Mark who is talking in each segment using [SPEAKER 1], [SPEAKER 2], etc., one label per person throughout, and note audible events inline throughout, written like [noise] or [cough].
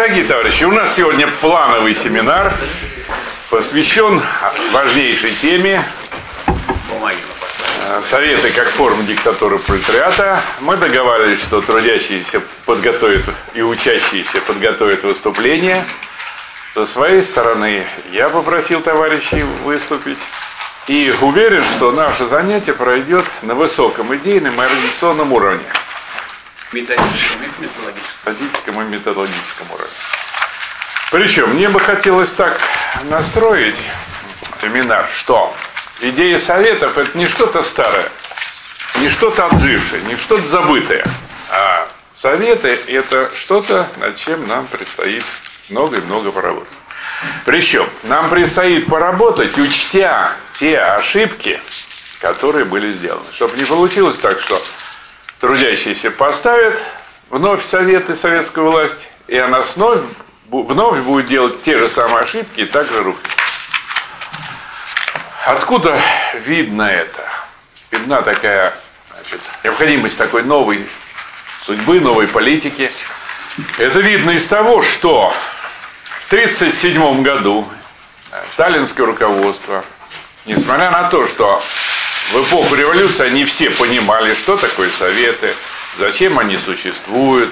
[SPEAKER 1] Дорогие товарищи, у нас сегодня плановый семинар, посвящен важнейшей теме Советы как форма диктатуры пролетариата. Мы договаривались, что трудящиеся подготовят и учащиеся подготовят выступление. Со своей стороны я попросил товарищей выступить. И уверен, что наше занятие пройдет на высоком идейном и организационном уровне.
[SPEAKER 2] Методическом и методологическом.
[SPEAKER 1] Методическом и методологическом уровне. Причем мне бы хотелось так настроить семинар, что идея советов это не что-то старое, не что-то отжившее, не что-то забытое, а советы это что-то, над чем нам предстоит много и много поработать. Причем нам предстоит поработать, учтя те ошибки, которые были сделаны. Чтобы не получилось так, что трудящиеся поставят вновь советы советскую власть, и она вновь, вновь будет делать те же самые ошибки и также рухнет. Откуда видно это? Видна такая значит, необходимость такой новой судьбы, новой политики. Это видно из того, что в 1937 году сталинское руководство, несмотря на то, что в эпоху революции они все понимали, что такое советы, зачем они существуют.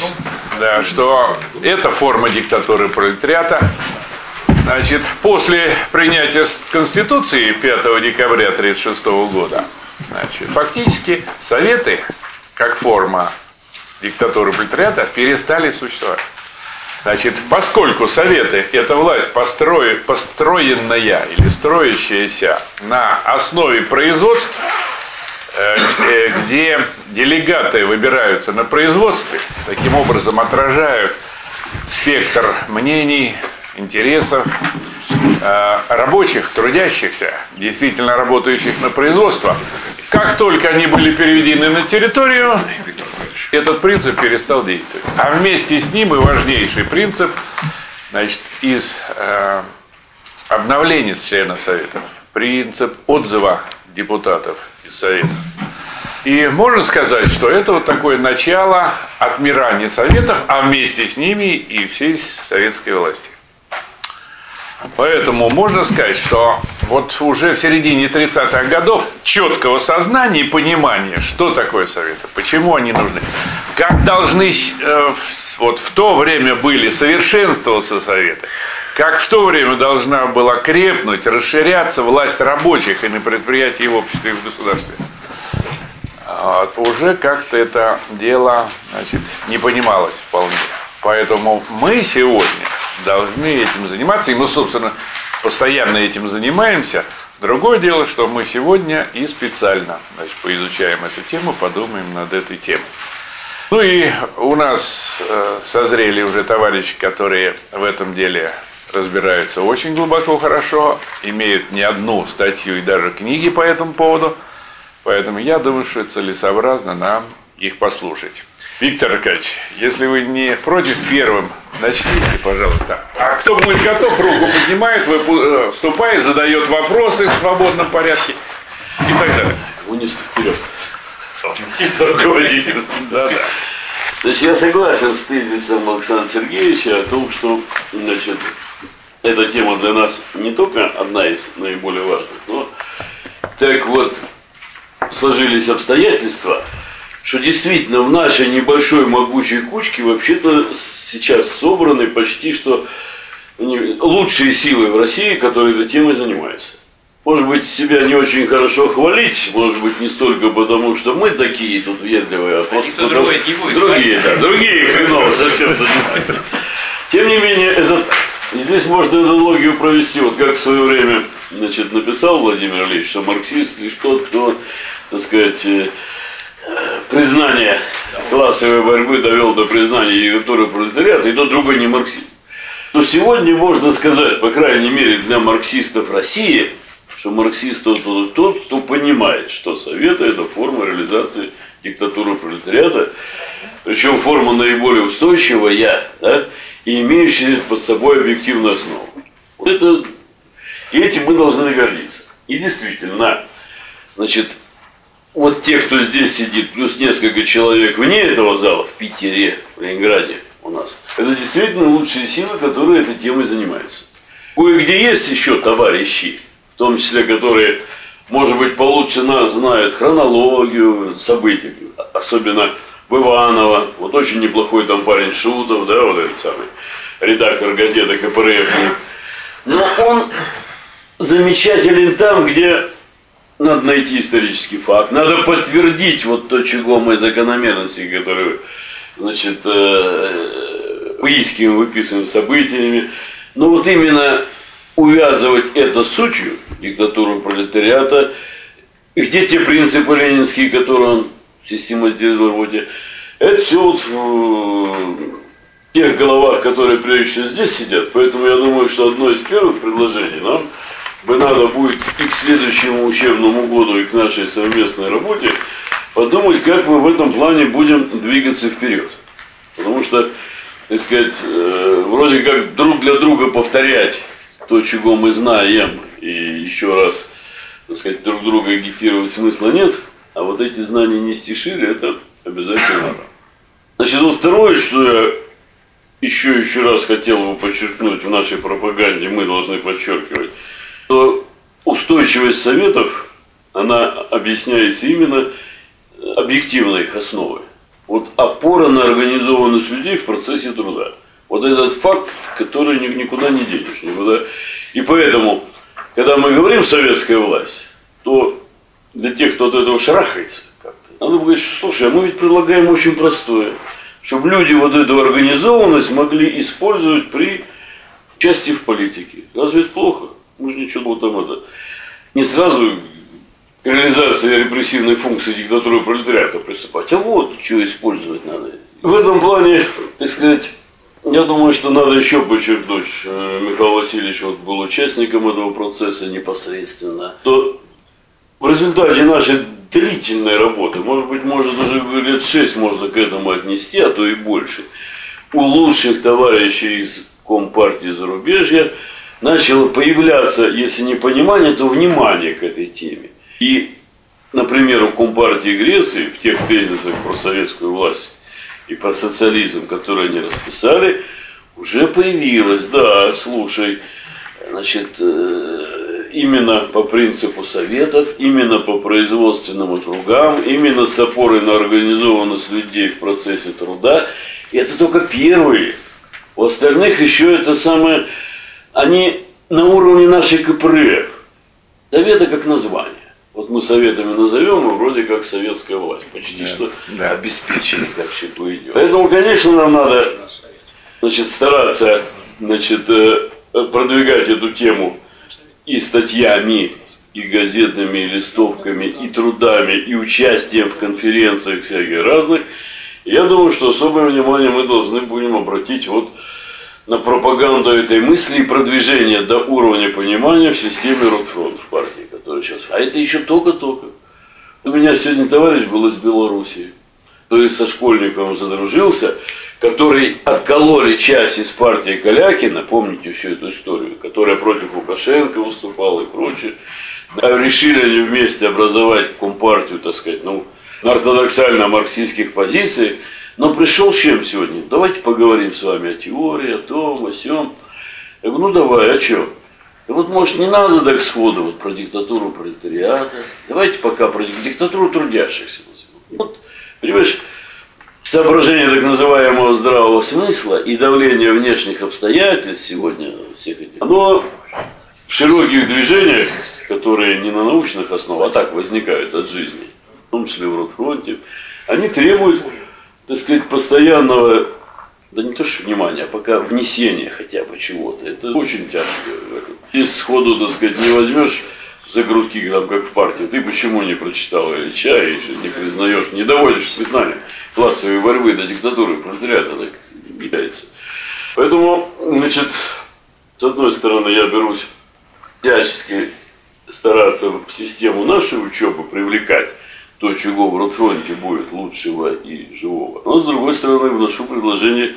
[SPEAKER 1] Значит, да, что это форма диктатуры пролетариата. Значит, после принятия Конституции 5 декабря 1936 года, значит, фактически Советы, как форма диктатуры пролетариата, перестали существовать. Значит, поскольку Советы – это власть, построи, построенная или строящаяся на основе производства, э, где делегаты выбираются на производстве, таким образом отражают спектр мнений, интересов э, рабочих, трудящихся, действительно работающих на производство. Как только они были переведены на территорию, этот принцип перестал действовать. А вместе с ним и важнейший принцип значит, из э, обновления членов Советов, принцип отзыва депутатов из Совета. И можно сказать, что это вот такое начало отмирания Советов, а вместе с ними и всей советской власти. Поэтому можно сказать, что вот уже в середине 30-х годов четкого сознания и понимания, что такое советы, почему они нужны, как должны э, вот в то время были совершенствоваться советы, как в то время должна была крепнуть, расширяться власть рабочих и на предприятии, и в обществе, и в государстве. Вот, уже как-то это дело значит, не понималось вполне. Поэтому мы сегодня должны этим заниматься, и мы, собственно, постоянно этим занимаемся. Другое дело, что мы сегодня и специально значит, поизучаем эту тему, подумаем над этой темой. Ну и у нас э, созрели уже товарищи, которые в этом деле разбираются очень глубоко хорошо, имеют не одну статью и даже книги по этому поводу. Поэтому я думаю, что целесообразно нам их послушать. Виктор Аркадьевич, если вы не против первым, начните, пожалуйста. А кто будет готов, руку поднимает, э, вступает, задает вопросы в свободном порядке и так далее.
[SPEAKER 3] Унести вперед. Руководитель.
[SPEAKER 1] Да, да.
[SPEAKER 3] Значит, я согласен с тезисом Александра Сергеевича о том, что значит, эта тема для нас не только одна из наиболее важных, но так вот сложились обстоятельства, что действительно в нашей небольшой могучей кучке вообще-то сейчас собраны почти что лучшие силы в России, которые этой темой занимаются. Может быть, себя не очень хорошо хвалить, может быть, не столько потому, что мы такие тут въедливые, а просто
[SPEAKER 2] потому, другое не будет
[SPEAKER 3] другие, да, другие хреново совсем занимаются. Тем не менее, этот, здесь можно аналогию провести, вот как в свое время значит, написал Владимир Ильич, что марксист лишь тот, кто, так сказать, э, признание классовой борьбы довел до признания диктатуры пролетариата, и тот другой не марксист. Но сегодня можно сказать, по крайней мере для марксистов России, что марксист тот, тот, тот, кто понимает, что Советы – это форма реализации диктатуры пролетариата, причем форма наиболее устойчивая да, и имеющая под собой объективную основу. Вот это, и этим мы должны гордиться. И действительно, значит, вот те, кто здесь сидит, плюс несколько человек вне этого зала, в Питере, в Ленинграде, у нас. Это действительно лучшие силы, которые этой темой занимаются. Кое-где есть еще товарищи, в том числе, которые, может быть, получше нас знают хронологию событий, особенно в Иваново. Вот очень неплохой там парень Шутов, да, вот этот самый редактор газеты КПРФ. Но он замечателен там, где надо найти исторический факт, надо подтвердить вот то, чего мы закономерности, которые значит, э, выискиваем, выписываем событиями. Но вот именно увязывать это сутью, диктатуру пролетариата, где те принципы ленинские, которые он систематизировал в работе, это все вот в тех головах, которые прежде всего здесь сидят. Поэтому я думаю, что одно из первых предложений нам бы надо будет и к следующему учебному году, и к нашей совместной работе подумать, как мы в этом плане будем двигаться вперед. Потому что, так сказать, э, вроде как друг для друга повторять то, чего мы знаем, и еще раз, так сказать, друг друга агитировать смысла нет, а вот эти знания не стишили, это обязательно надо. Значит, вот второе, что я еще еще раз хотел бы подчеркнуть в нашей пропаганде, мы должны подчеркивать, что устойчивость советов, она объясняется именно объективной их основой. Вот опора на организованность людей в процессе труда. Вот этот факт, который никуда не денешь. Никуда. И поэтому, когда мы говорим советская власть, то для тех, кто от этого шарахается, как-то, надо говорить, что слушай, а мы ведь предлагаем очень простое. Чтобы люди вот эту организованность могли использовать при участии в политике. Разве это плохо? Мы же ничего там это... Не сразу реализация репрессивной функции диктатуры пролетариата приступать, а вот что использовать надо. В этом плане, так сказать, я думаю, что надо еще подчеркнуть, э, Михаил Васильевич вот был участником этого процесса непосредственно, то в результате нашей длительной работы, может быть, может уже лет шесть можно к этому отнести, а то и больше, у лучших товарищей из Компартии зарубежья начало появляться, если не понимание, то внимание к этой теме. И, например, у Компартии Греции в тех тезисах про советскую власть и про социализм, которые они расписали, уже появилось, да, слушай, значит, э, именно по принципу советов, именно по производственным округам, именно с опорой на организованность людей в процессе труда. И это только первые. У остальных еще это самое, они на уровне нашей КПРФ. Советы как название. Вот мы советами назовем, и вроде как советская власть. Почти
[SPEAKER 1] да,
[SPEAKER 3] что
[SPEAKER 1] да.
[SPEAKER 3] обеспечили, как щеку идет. Поэтому, конечно, нам надо значит, стараться значит, э, продвигать эту тему и статьями, и газетами, и листовками, и трудами, и участием в конференциях всяких разных. я думаю, что особое внимание мы должны будем обратить вот на пропаганду этой мысли и продвижение до уровня понимания в системе Ротфронт в партии который сейчас. А это еще только-только. У меня сегодня товарищ был из Белоруссии, который со школьником задружился, который откололи часть из партии Калякина, помните всю эту историю, которая против Лукашенко выступала и прочее. Решили они вместе образовать компартию, так сказать, ну, на ортодоксально-марксистских позициях. Но пришел чем сегодня? Давайте поговорим с вами о теории, о том, о сем. Я говорю, ну давай, о чем? Да вот, может, не надо так сходу вот про диктатуру пролетариата. Давайте пока про диктатуру трудящихся. Вот, понимаешь, соображение так называемого здравого смысла и давление внешних обстоятельств сегодня всех этих, оно в широких движениях, которые не на научных основах, а так возникают от жизни, в том числе в Ротфронте, они требуют, так сказать, постоянного да не то что внимание, а пока внесение хотя бы чего-то. Это очень тяжко. Здесь сходу, так сказать, не возьмешь за грудки, там, как в партии. Ты почему не прочитал Ильича и не признаешь, не доводишь признания классовой борьбы до диктатуры пролетариата, так является. Поэтому, значит, с одной стороны, я берусь всячески стараться в систему нашей учебы привлекать то, чего в Ротфронте будет лучшего и живого. Но с другой стороны, вношу предложение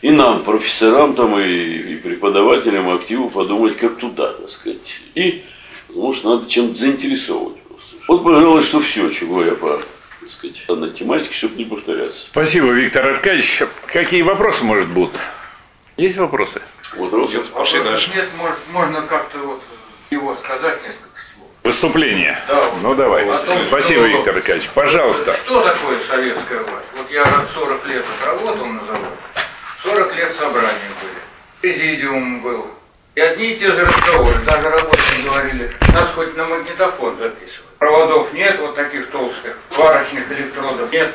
[SPEAKER 3] и нам, профессорам там, и, и преподавателям активу подумать, как туда, так сказать, идти, потому что надо чем-то заинтересовывать просто. Вот, пожалуй, что все, чего я по так сказать, данной тематики, чтобы не повторяться.
[SPEAKER 1] Спасибо, Виктор Аркадьевич. Какие вопросы, может, будут? Есть вопросы?
[SPEAKER 3] Вот раз.
[SPEAKER 4] Вопросов нет, может, можно как-то вот его сказать несколько.
[SPEAKER 1] Выступление.
[SPEAKER 4] Да.
[SPEAKER 1] Ну, давай.
[SPEAKER 4] Том,
[SPEAKER 1] Спасибо,
[SPEAKER 4] что-
[SPEAKER 1] Виктор Аркадьевич. Пожалуйста.
[SPEAKER 4] Что такое советская власть? Вот я 40 лет отработал на заводе, 40 лет собрания были, президиум был. И одни и те же разговоры, даже рабочие говорили, нас хоть на магнитофон записывают. Проводов нет, вот таких толстых, сварочных электродов нет.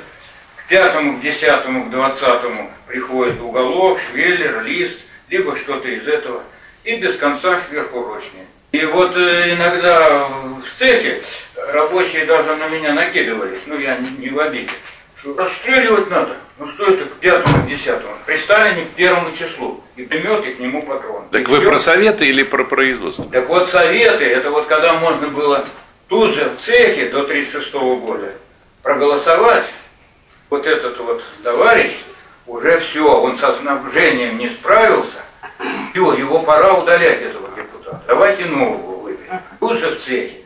[SPEAKER 4] К пятому, к десятому, к двадцатому приходит уголок, швеллер, лист, либо что-то из этого. И без конца сверхурочные. И вот э, иногда в цехе рабочие даже на меня накидывались, ну я не, в обиде, что расстреливать надо. Ну что это к пятому, к десятому? При Сталине к первому числу. И примет и к нему патрон.
[SPEAKER 1] Так
[SPEAKER 4] И
[SPEAKER 1] вы
[SPEAKER 4] всё.
[SPEAKER 1] про советы или про производство?
[SPEAKER 4] Так вот советы, это вот когда можно было тут же в цехе до 1936 года проголосовать, вот этот вот товарищ, уже все, он со снабжением не справился, все, его пора удалять, этого. Давайте нового выберем. Же в цехе.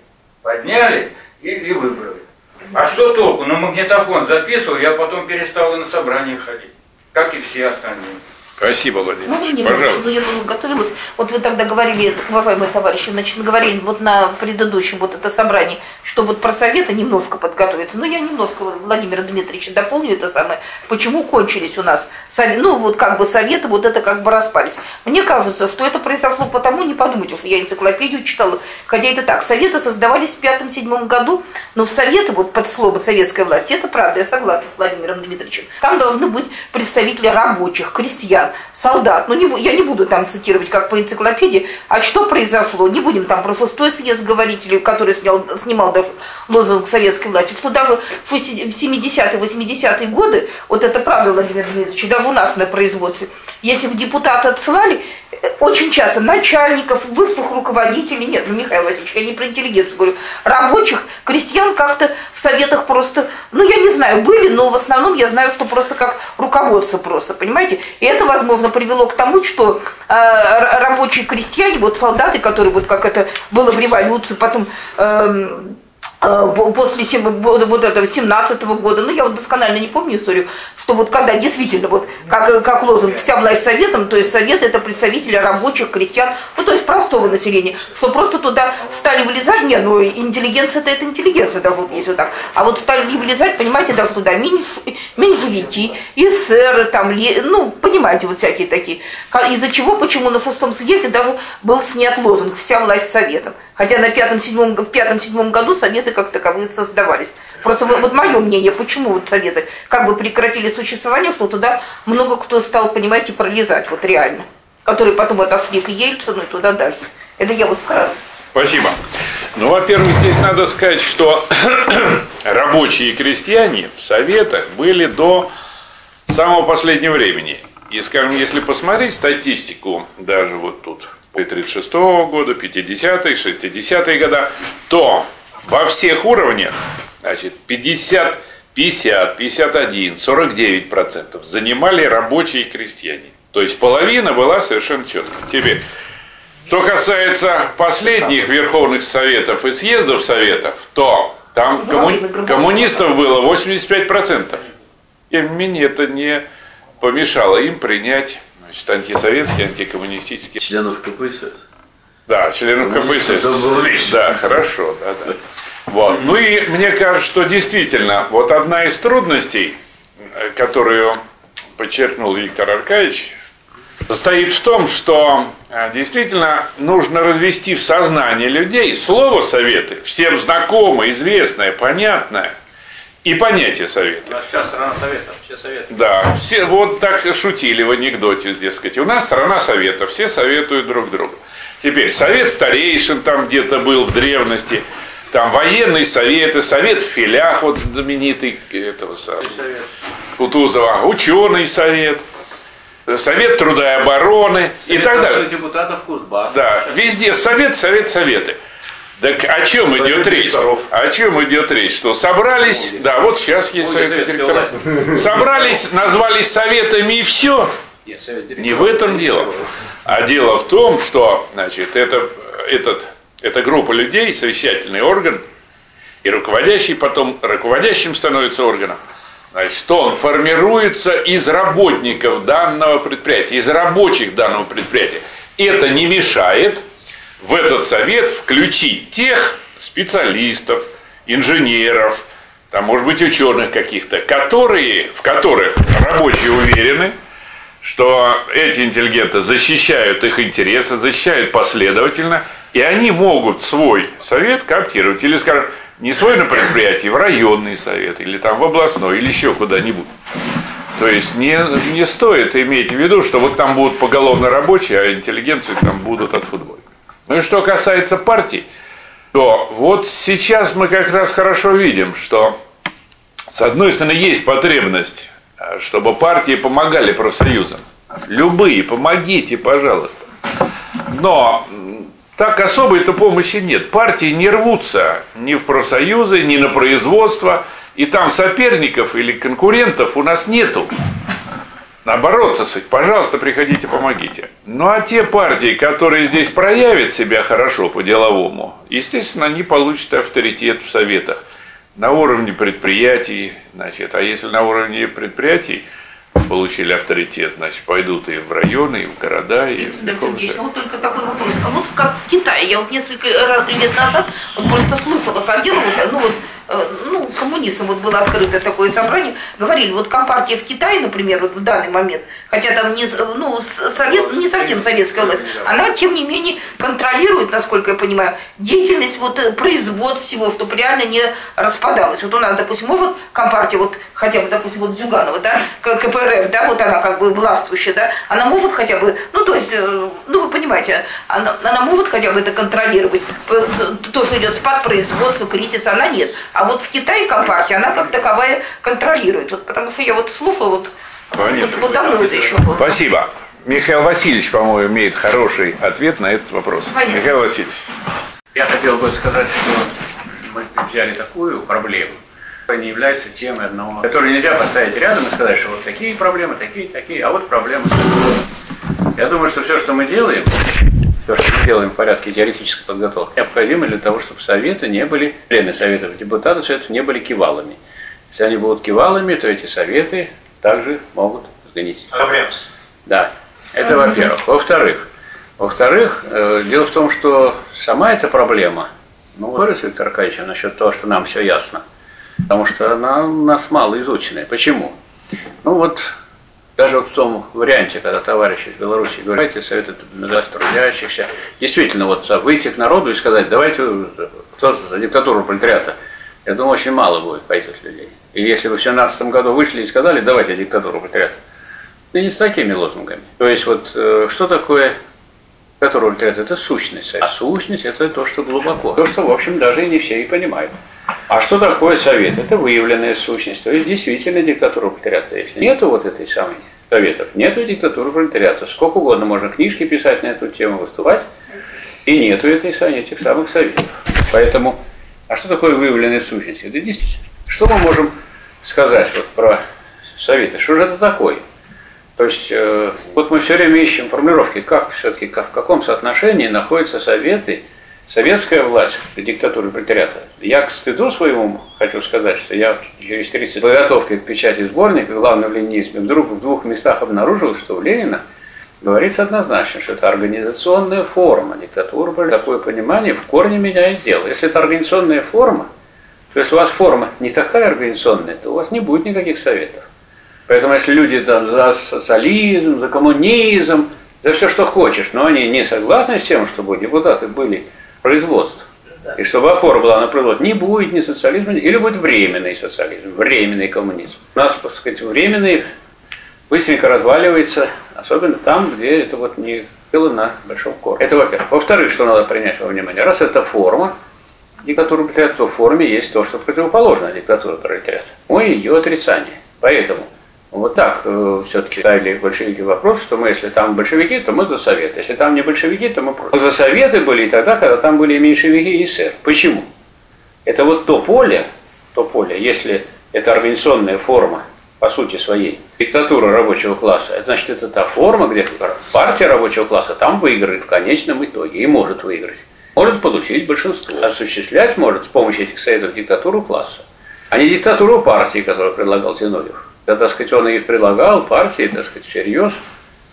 [SPEAKER 4] Подняли и, и выбрали. А что толку? На магнитофон записывал, я потом перестал и на собрание ходить. Как и все остальные.
[SPEAKER 1] Спасибо, Владимир Ильич.
[SPEAKER 5] немножко,
[SPEAKER 1] Пожалуйста.
[SPEAKER 5] ну, я тоже готовилась. Вот вы тогда говорили, уважаемые товарищи, значит, говорили вот на предыдущем вот это собрании, что вот про советы немножко подготовиться. Ну, я немножко Владимира Дмитриевича дополню это самое. Почему кончились у нас советы? Ну, вот как бы советы, вот это как бы распались. Мне кажется, что это произошло потому, не подумайте, что я энциклопедию читала, хотя это так. Советы создавались в пятом-седьмом году, но в советы, вот под слово советская власть, это правда, я согласна с Владимиром Дмитриевичем. Там должны быть представители рабочих, крестьян, солдат. Ну, не, я не буду там цитировать, как по энциклопедии. А что произошло? Не будем там про шестой съезд говорить, или который снял, снимал даже лозунг советской власти, что даже в 70-е, 80-е годы, вот это правда, Владимир Дмитриевич, даже у нас на производстве, если в депутаты отсылали, э, очень часто начальников, высших руководителей, нет, ну, Михаил Васильевич, я не про интеллигенцию говорю, рабочих, крестьян как-то в советах просто, ну, я не знаю, были, но в основном я знаю, что просто как руководство просто, понимаете? И это, возможно, привело к тому, что э, рабочие крестьяне, вот солдаты, которые вот как это было в революции, потом э, после сем- вот этого 17 года, ну я вот досконально не помню историю, что вот когда действительно вот как, как лозунг вся власть советом, то есть совет это представители рабочих, крестьян, ну то есть простого населения, что просто туда стали влезать, не, ну интеллигенция это, это интеллигенция, да вот есть вот так, а вот стали влезать, понимаете, даже туда меньш- меньшевики, эсеры там, ну понимаете, вот всякие такие, из-за чего, почему на шестом съезде даже был снят лозунг вся власть советом, хотя на пятом-седьмом, в пятом-седьмом году советы как таковые создавались. Просто вот, вот мое мнение, почему вот советы как бы прекратили существование, что туда много кто стал, понимаете, пролезать, вот реально. Которые потом отошли к Ельцину и туда дальше. Это я вот вкратце.
[SPEAKER 1] Спасибо. Ну, во-первых, здесь надо сказать, что [clears throat] рабочие и крестьяне в советах были до самого последнего времени. И, скажем, если посмотреть статистику, даже вот тут, 36 года, 50-е, 60-е года, то во всех уровнях, значит, 50, 50, 51, 49 процентов занимали рабочие и крестьяне. То есть половина была совершенно четко. Теперь, что касается последних Верховных Советов и съездов Советов, то там комму- коммунистов было 85%. Тем не менее, это не помешало им принять значит, антисоветские, антикоммунистические
[SPEAKER 3] Членов КПСС.
[SPEAKER 1] да, членов
[SPEAKER 3] Коммунистов
[SPEAKER 1] КПСС. Да, хорошо, да, да. Вот. Ну и мне кажется, что действительно, вот одна из трудностей, которую подчеркнул Виктор Аркадьевич, состоит в том, что э, действительно нужно развести в сознании людей слово советы, всем знакомое, известное, понятное, и понятие
[SPEAKER 2] У
[SPEAKER 1] советы.
[SPEAKER 2] нас сейчас страна советов, все советы.
[SPEAKER 1] Да, все вот так шутили в анекдоте, дескать. У нас страна советов, все советуют друг другу. Теперь совет старейшин там где-то был в древности, там военные советы, совет в филях, вот знаменитый этого самого. Кутузова, ученый совет, совет труда и обороны и
[SPEAKER 2] Совет
[SPEAKER 1] так
[SPEAKER 2] народных
[SPEAKER 1] далее.
[SPEAKER 2] депутатов Кузбасса.
[SPEAKER 1] Да, везде совет, совет, советы. Так о чем
[SPEAKER 3] Совет
[SPEAKER 1] идет речь?
[SPEAKER 3] директоров.
[SPEAKER 1] О чем идет речь? Что собрались, да, вот сейчас есть [laughs] совет директоров. Собрались, назвались советами и все.
[SPEAKER 2] Нет, совет
[SPEAKER 1] Не в этом дело. А дело в том, что значит, это, этот, эта группа людей, совещательный орган, и руководящий потом руководящим становится органом, значит, что он формируется из работников данного предприятия, из рабочих данного предприятия. Это не мешает в этот совет включить тех специалистов, инженеров, там, может быть, ученых каких-то, которые, в которых рабочие уверены, что эти интеллигенты защищают их интересы, защищают последовательно, и они могут свой совет кооптировать, или, скажем, не свой на предприятии, в районный совет, или там в областной, или еще куда-нибудь. То есть не, не стоит иметь в виду, что вот там будут поголовно рабочие, а интеллигенции там будут от футбола. Ну и что касается партий, то вот сейчас мы как раз хорошо видим, что с одной стороны есть потребность, э, чтобы партии помогали профсоюзам. Любые, помогите, пожалуйста. Но так особой-то помощи нет. Партии не рвутся ни в профсоюзы, ни на производство. И там соперников или конкурентов у нас нету. Наоборот, сказать, пожалуйста, приходите, помогите. Ну а те партии, которые здесь проявят себя хорошо по-деловому, естественно, они получат авторитет в советах на уровне предприятий, значит, а если на уровне предприятий получили авторитет, значит, пойдут и в районы, и в города, и в
[SPEAKER 5] Да,
[SPEAKER 1] Верховный
[SPEAKER 5] Сергей,
[SPEAKER 1] Совет.
[SPEAKER 5] вот только такой вопрос. А вот как в Китае, я вот несколько раз лет назад вот просто слышала, ходила, вот, ну вот, ну, коммунистам вот было открыто такое собрание, говорили, вот компартия в Китае, например, вот в данный момент, хотя там не, с- ну, совет, не совсем советская власть, она, тем не менее, контролирует, насколько я понимаю, деятельность вот э, производств всего, чтобы реально не распадалась. Вот у нас, допустим, может компартия, вот хотя бы, допустим, вот Зюганова, да, КПРФ, да, вот она как бы властвующая, да, она может хотя бы, ну, то есть, э, ну, вы понимаете, она, она может хотя бы это контролировать, то, что идет спад производства, кризис, она нет. А вот в Китае компартия, она как таковая контролирует, вот, потому что я вот слушала, вот, вот, вот давно это еще было.
[SPEAKER 1] Спасибо. Михаил Васильевич, по-моему, имеет хороший ответ на этот вопрос.
[SPEAKER 5] Понятно.
[SPEAKER 1] Михаил Васильевич.
[SPEAKER 2] Я хотел бы сказать, что мы взяли такую проблему, которая не является темой одного, которую нельзя поставить рядом и сказать, что вот такие проблемы, такие, такие, а вот проблемы. Я думаю, что все, что мы делаем, все, что мы делаем в порядке теоретической подготовки, необходимо для того, чтобы советы не были, члены советов, депутаты советов не были кивалами. Если они будут кивалами, то эти советы также могут сгнить. Да, это во-первых. Во-вторых, во-вторых, э, дело в том, что сама эта проблема, ну, говорю с Виктором Аркадьевичем насчет того, что нам все ясно, потому что она у нас мало изученная. Почему? Ну вот, даже вот в том варианте, когда товарищи из Беларуси говорят, давайте советы даст трудящихся, действительно, вот выйти к народу и сказать, давайте, кто за диктатуру пролетариата, я думаю, очень мало будет пойдет людей. И если вы в 17 году вышли и сказали, давайте диктатуру пролетариата, и не с такими лозунгами. То есть вот э, что такое которую говорят, это сущность. А сущность это то, что глубоко. То, что, в общем, даже и не все и понимают. А что такое совет? Это выявленная сущность. То есть действительно диктатура пролетариата. Если нету вот этой самой советов, нету диктатуры пролетариата. Сколько угодно можно книжки писать на эту тему, выступать, и нету этой, самой- этих самых советов. Поэтому, а что такое выявленная сущность? Это действительно, что мы можем сказать вот про советы? Что же это такое? То есть, э, вот мы все время ищем формулировки, как все-таки, в каком соотношении находятся советы, советская власть диктатура пролетариата. Я к стыду своему хочу сказать, что я через 30 подготовки к печати сборника, главное в ленинизме, вдруг в двух местах обнаружил, что у Ленина говорится однозначно, что это организационная форма диктатуры. Такое понимание в корне меняет дело. Если это организационная форма, то если у вас форма не такая организационная, то у вас не будет никаких советов. Поэтому если люди там за социализм, за коммунизм, за все, что хочешь, но они не согласны с тем, чтобы депутаты были производство, и чтобы опора была на производство, не будет ни социализма, или будет временный социализм, временный коммунизм. У нас, так сказать, временный быстренько разваливается, особенно там, где это вот не было на большом корне. Это во-первых. Во-вторых, что надо принять во внимание, раз это форма, диктатуры пролетариата, то в форме есть то, что противоположно диктатуре пролетариата. Мы ее отрицание. Поэтому вот так э, все-таки ставили большевики вопрос, что мы, если там большевики, то мы за совет. Если там не большевики, то мы против. Мы за советы были и тогда, когда там были меньшевики и эсер. Почему? Это вот то поле, то поле, если это организационная форма, по сути своей, диктатура рабочего класса, это значит, это та форма, где партия рабочего класса там выиграет в конечном итоге и может выиграть. может получить большинство. Осуществлять может с помощью этих советов диктатуру класса, а не диктатуру партии, которую предлагал Зиновьев. Да, так сказать, он и предлагал партии, так сказать, всерьез.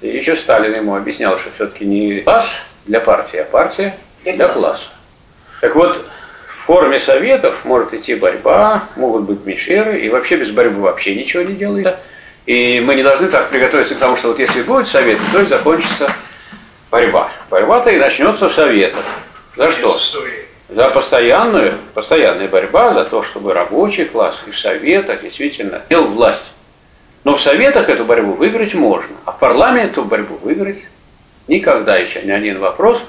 [SPEAKER 2] И еще Сталин ему объяснял, что все-таки не класс для партии, а партия для класса. Так вот, в форме советов может идти борьба, могут быть мишеры, и вообще без борьбы вообще ничего не делается. И мы не должны так приготовиться к тому, что вот если будет совет, то и закончится борьба. Борьба-то и начнется в советах. За что? За постоянную, постоянная борьба за то, чтобы рабочий класс и в советах действительно имел власть. Но в советах эту борьбу выиграть можно, а в парламенте эту борьбу выиграть никогда еще ни один вопрос,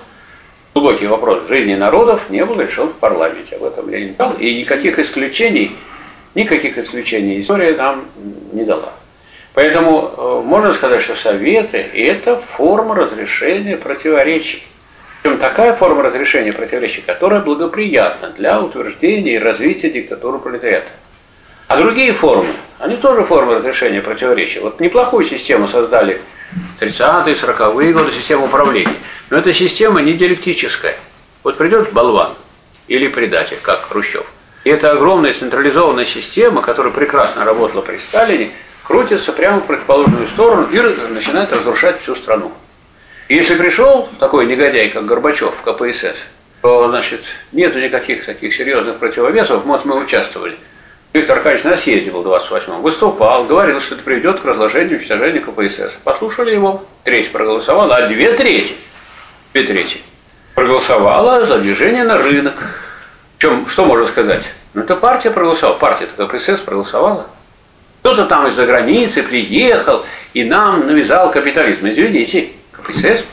[SPEAKER 2] глубокий вопрос жизни народов не был решен в парламенте. Об этом Ленин сказал. И никаких исключений, никаких исключений история нам не дала. Поэтому э, можно сказать, что советы – это форма разрешения противоречий. Причем такая форма разрешения противоречий, которая благоприятна для утверждения и развития диктатуры пролетариата. А другие формы, они тоже формы разрешения противоречий. Вот неплохую систему создали в 30-е, 40-е годы, систему управления. Но эта система не диалектическая. Вот придет болван или предатель, как Хрущев. И это огромная централизованная система, которая прекрасно работала при Сталине, крутится прямо в противоположную сторону и начинает разрушать всю страну. И если пришел такой негодяй, как Горбачев в КПСС, то, значит, нету никаких таких серьезных противовесов, вот мы участвовали. Виктор Аркадьевич на съезде был 28-м, выступал, говорил, что это приведет к разложению, уничтожению КПСС. Послушали его, треть проголосовала, а две трети, две трети проголосовала за движение на рынок. Чем, что можно сказать? Ну, это партия проголосовала, партия-то КПСС проголосовала. Кто-то там из-за границы приехал и нам навязал капитализм. Извините, КПСС.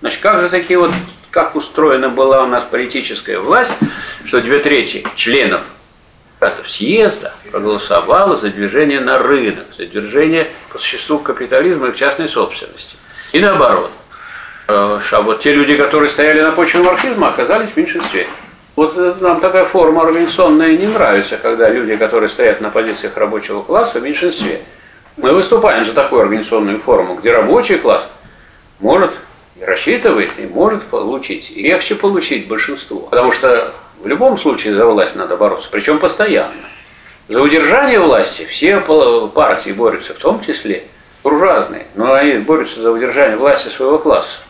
[SPEAKER 2] Значит, как же такие вот, как устроена была у нас политическая власть, что две трети членов съезда проголосовало за движение на рынок, за движение по существу капитализма и в частной собственности. И наоборот. А вот те люди, которые стояли на почве марксизма, оказались в меньшинстве. Вот нам такая форма организационная не нравится, когда люди, которые стоят на позициях рабочего класса, в меньшинстве. Мы выступаем за такую организационную форму, где рабочий класс может и рассчитывает, и может получить, и легче получить большинство. Потому что в любом случае за власть надо бороться, причем постоянно. За удержание власти все партии борются, в том числе буржуазные, но они борются за удержание власти своего класса.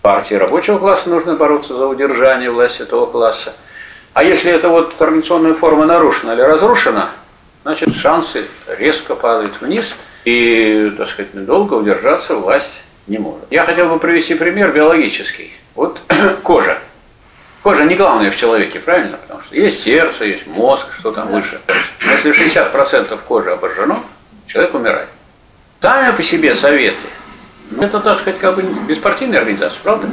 [SPEAKER 2] Партии рабочего класса нужно бороться за удержание власти этого класса. А если эта вот организационная форма нарушена или разрушена, значит шансы резко падают вниз, и, так сказать, долго удержаться власть не может. Я хотел бы привести пример биологический. Вот [clears throat] кожа. Кожа не главное в человеке, правильно? Потому что есть сердце, есть мозг, что там выше. Если 60% кожи обожжено, человек умирает. Сами по себе советы. Ну, это, так сказать, как бы беспартийная организация, правда?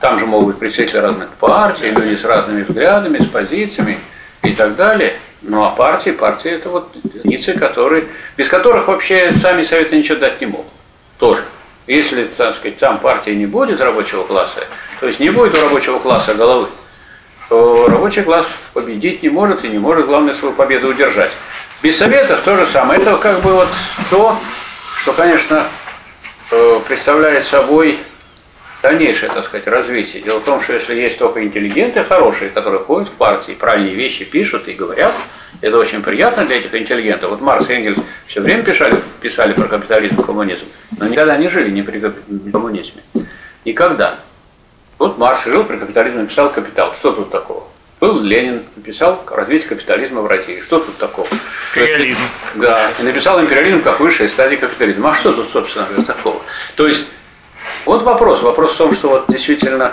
[SPEAKER 2] Там же могут быть представители разных партий, люди с разными взглядами, с позициями и так далее. Ну а партии, партии это вот единицы, которые, без которых вообще сами советы ничего дать не могут. Тоже. Если, так сказать, там партии не будет рабочего класса, то есть не будет у рабочего класса головы, то рабочий класс победить не может и не может, главное, свою победу удержать. Без советов то же самое. Это как бы вот то, что, конечно, э, представляет собой дальнейшее, так сказать, развитие. Дело в том, что если есть только интеллигенты хорошие, которые ходят в партии, правильные вещи пишут и говорят, это очень приятно для этих интеллигентов. Вот Марс и Энгельс все время писали, писали про капитализм и коммунизм, но никогда не жили ни при коммунизме. Никогда. Вот Марс жил при капитализме, написал «Капитал». Что тут такого? Был Ленин, написал развитие капитализма в России. Что тут такого?
[SPEAKER 6] Империализм.
[SPEAKER 2] Да, и написал империализм как высшая стадия капитализма. А что тут, собственно говоря, такого? То есть, вот вопрос. Вопрос в том, что вот действительно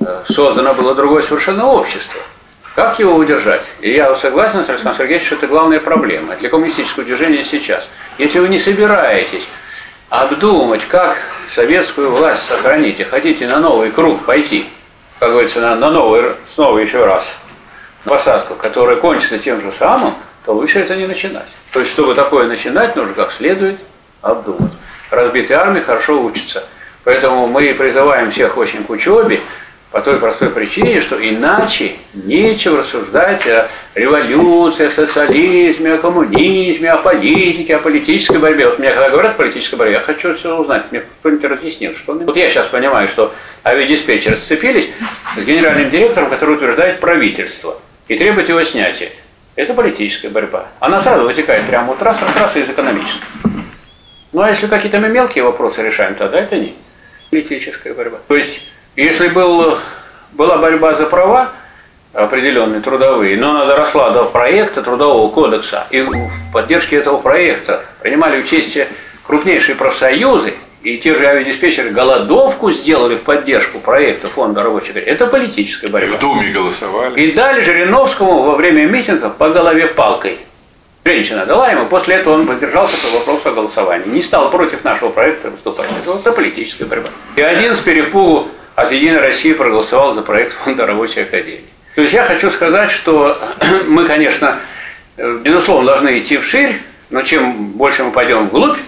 [SPEAKER 2] э, создано было другое совершенно общество. Как его удержать? И я согласен с Александром Сергеевичем, что это главная проблема для коммунистического движения сейчас. Если вы не собираетесь обдумать, как советскую власть сохранить, и хотите на новый круг пойти, как говорится, на, на новый, снова еще раз, на посадку, которая кончится тем же самым, то лучше это не начинать. То есть, чтобы такое начинать, нужно как следует обдумать. Разбитые армии хорошо учатся. Поэтому мы призываем всех очень к учебе, По той простой причине, что иначе нечего рассуждать о революции, о социализме, о коммунизме, о политике, о политической борьбе. Вот мне когда говорят о политической борьбе, я хочу все узнать, мне кто-нибудь разъяснил, что... Вот я сейчас понимаю, что авиадиспетчеры сцепились с генеральным директором, который утверждает правительство и требует его снятия. Это политическая борьба. Она сразу вытекает прямо вот раз, раз, раз из экономической. Ну а если какие-то мы мелкие вопросы решаем, тогда это не политическая борьба. То есть если был, была борьба за права, определенные трудовые, но она доросла до проекта Трудового кодекса, и в поддержке этого проекта принимали участие крупнейшие профсоюзы, и те же авиадиспетчеры голодовку сделали в поддержку проекта Фонда рабочих. Это политическая борьба.
[SPEAKER 1] В Думе голосовали.
[SPEAKER 2] И дали Жириновскому во время митинга по голове палкой. Женщина дала ему, после этого он воздержался по вопросу о голосовании. Не стал против нашего проекта выступать. Это политическая борьба. И один с перепугу от Единой России проголосовал за проект Фонда рабочей академии. То есть я хочу сказать, что [clears throat] мы, конечно, безусловно, должны идти вширь, но чем больше мы пойдем вглубь,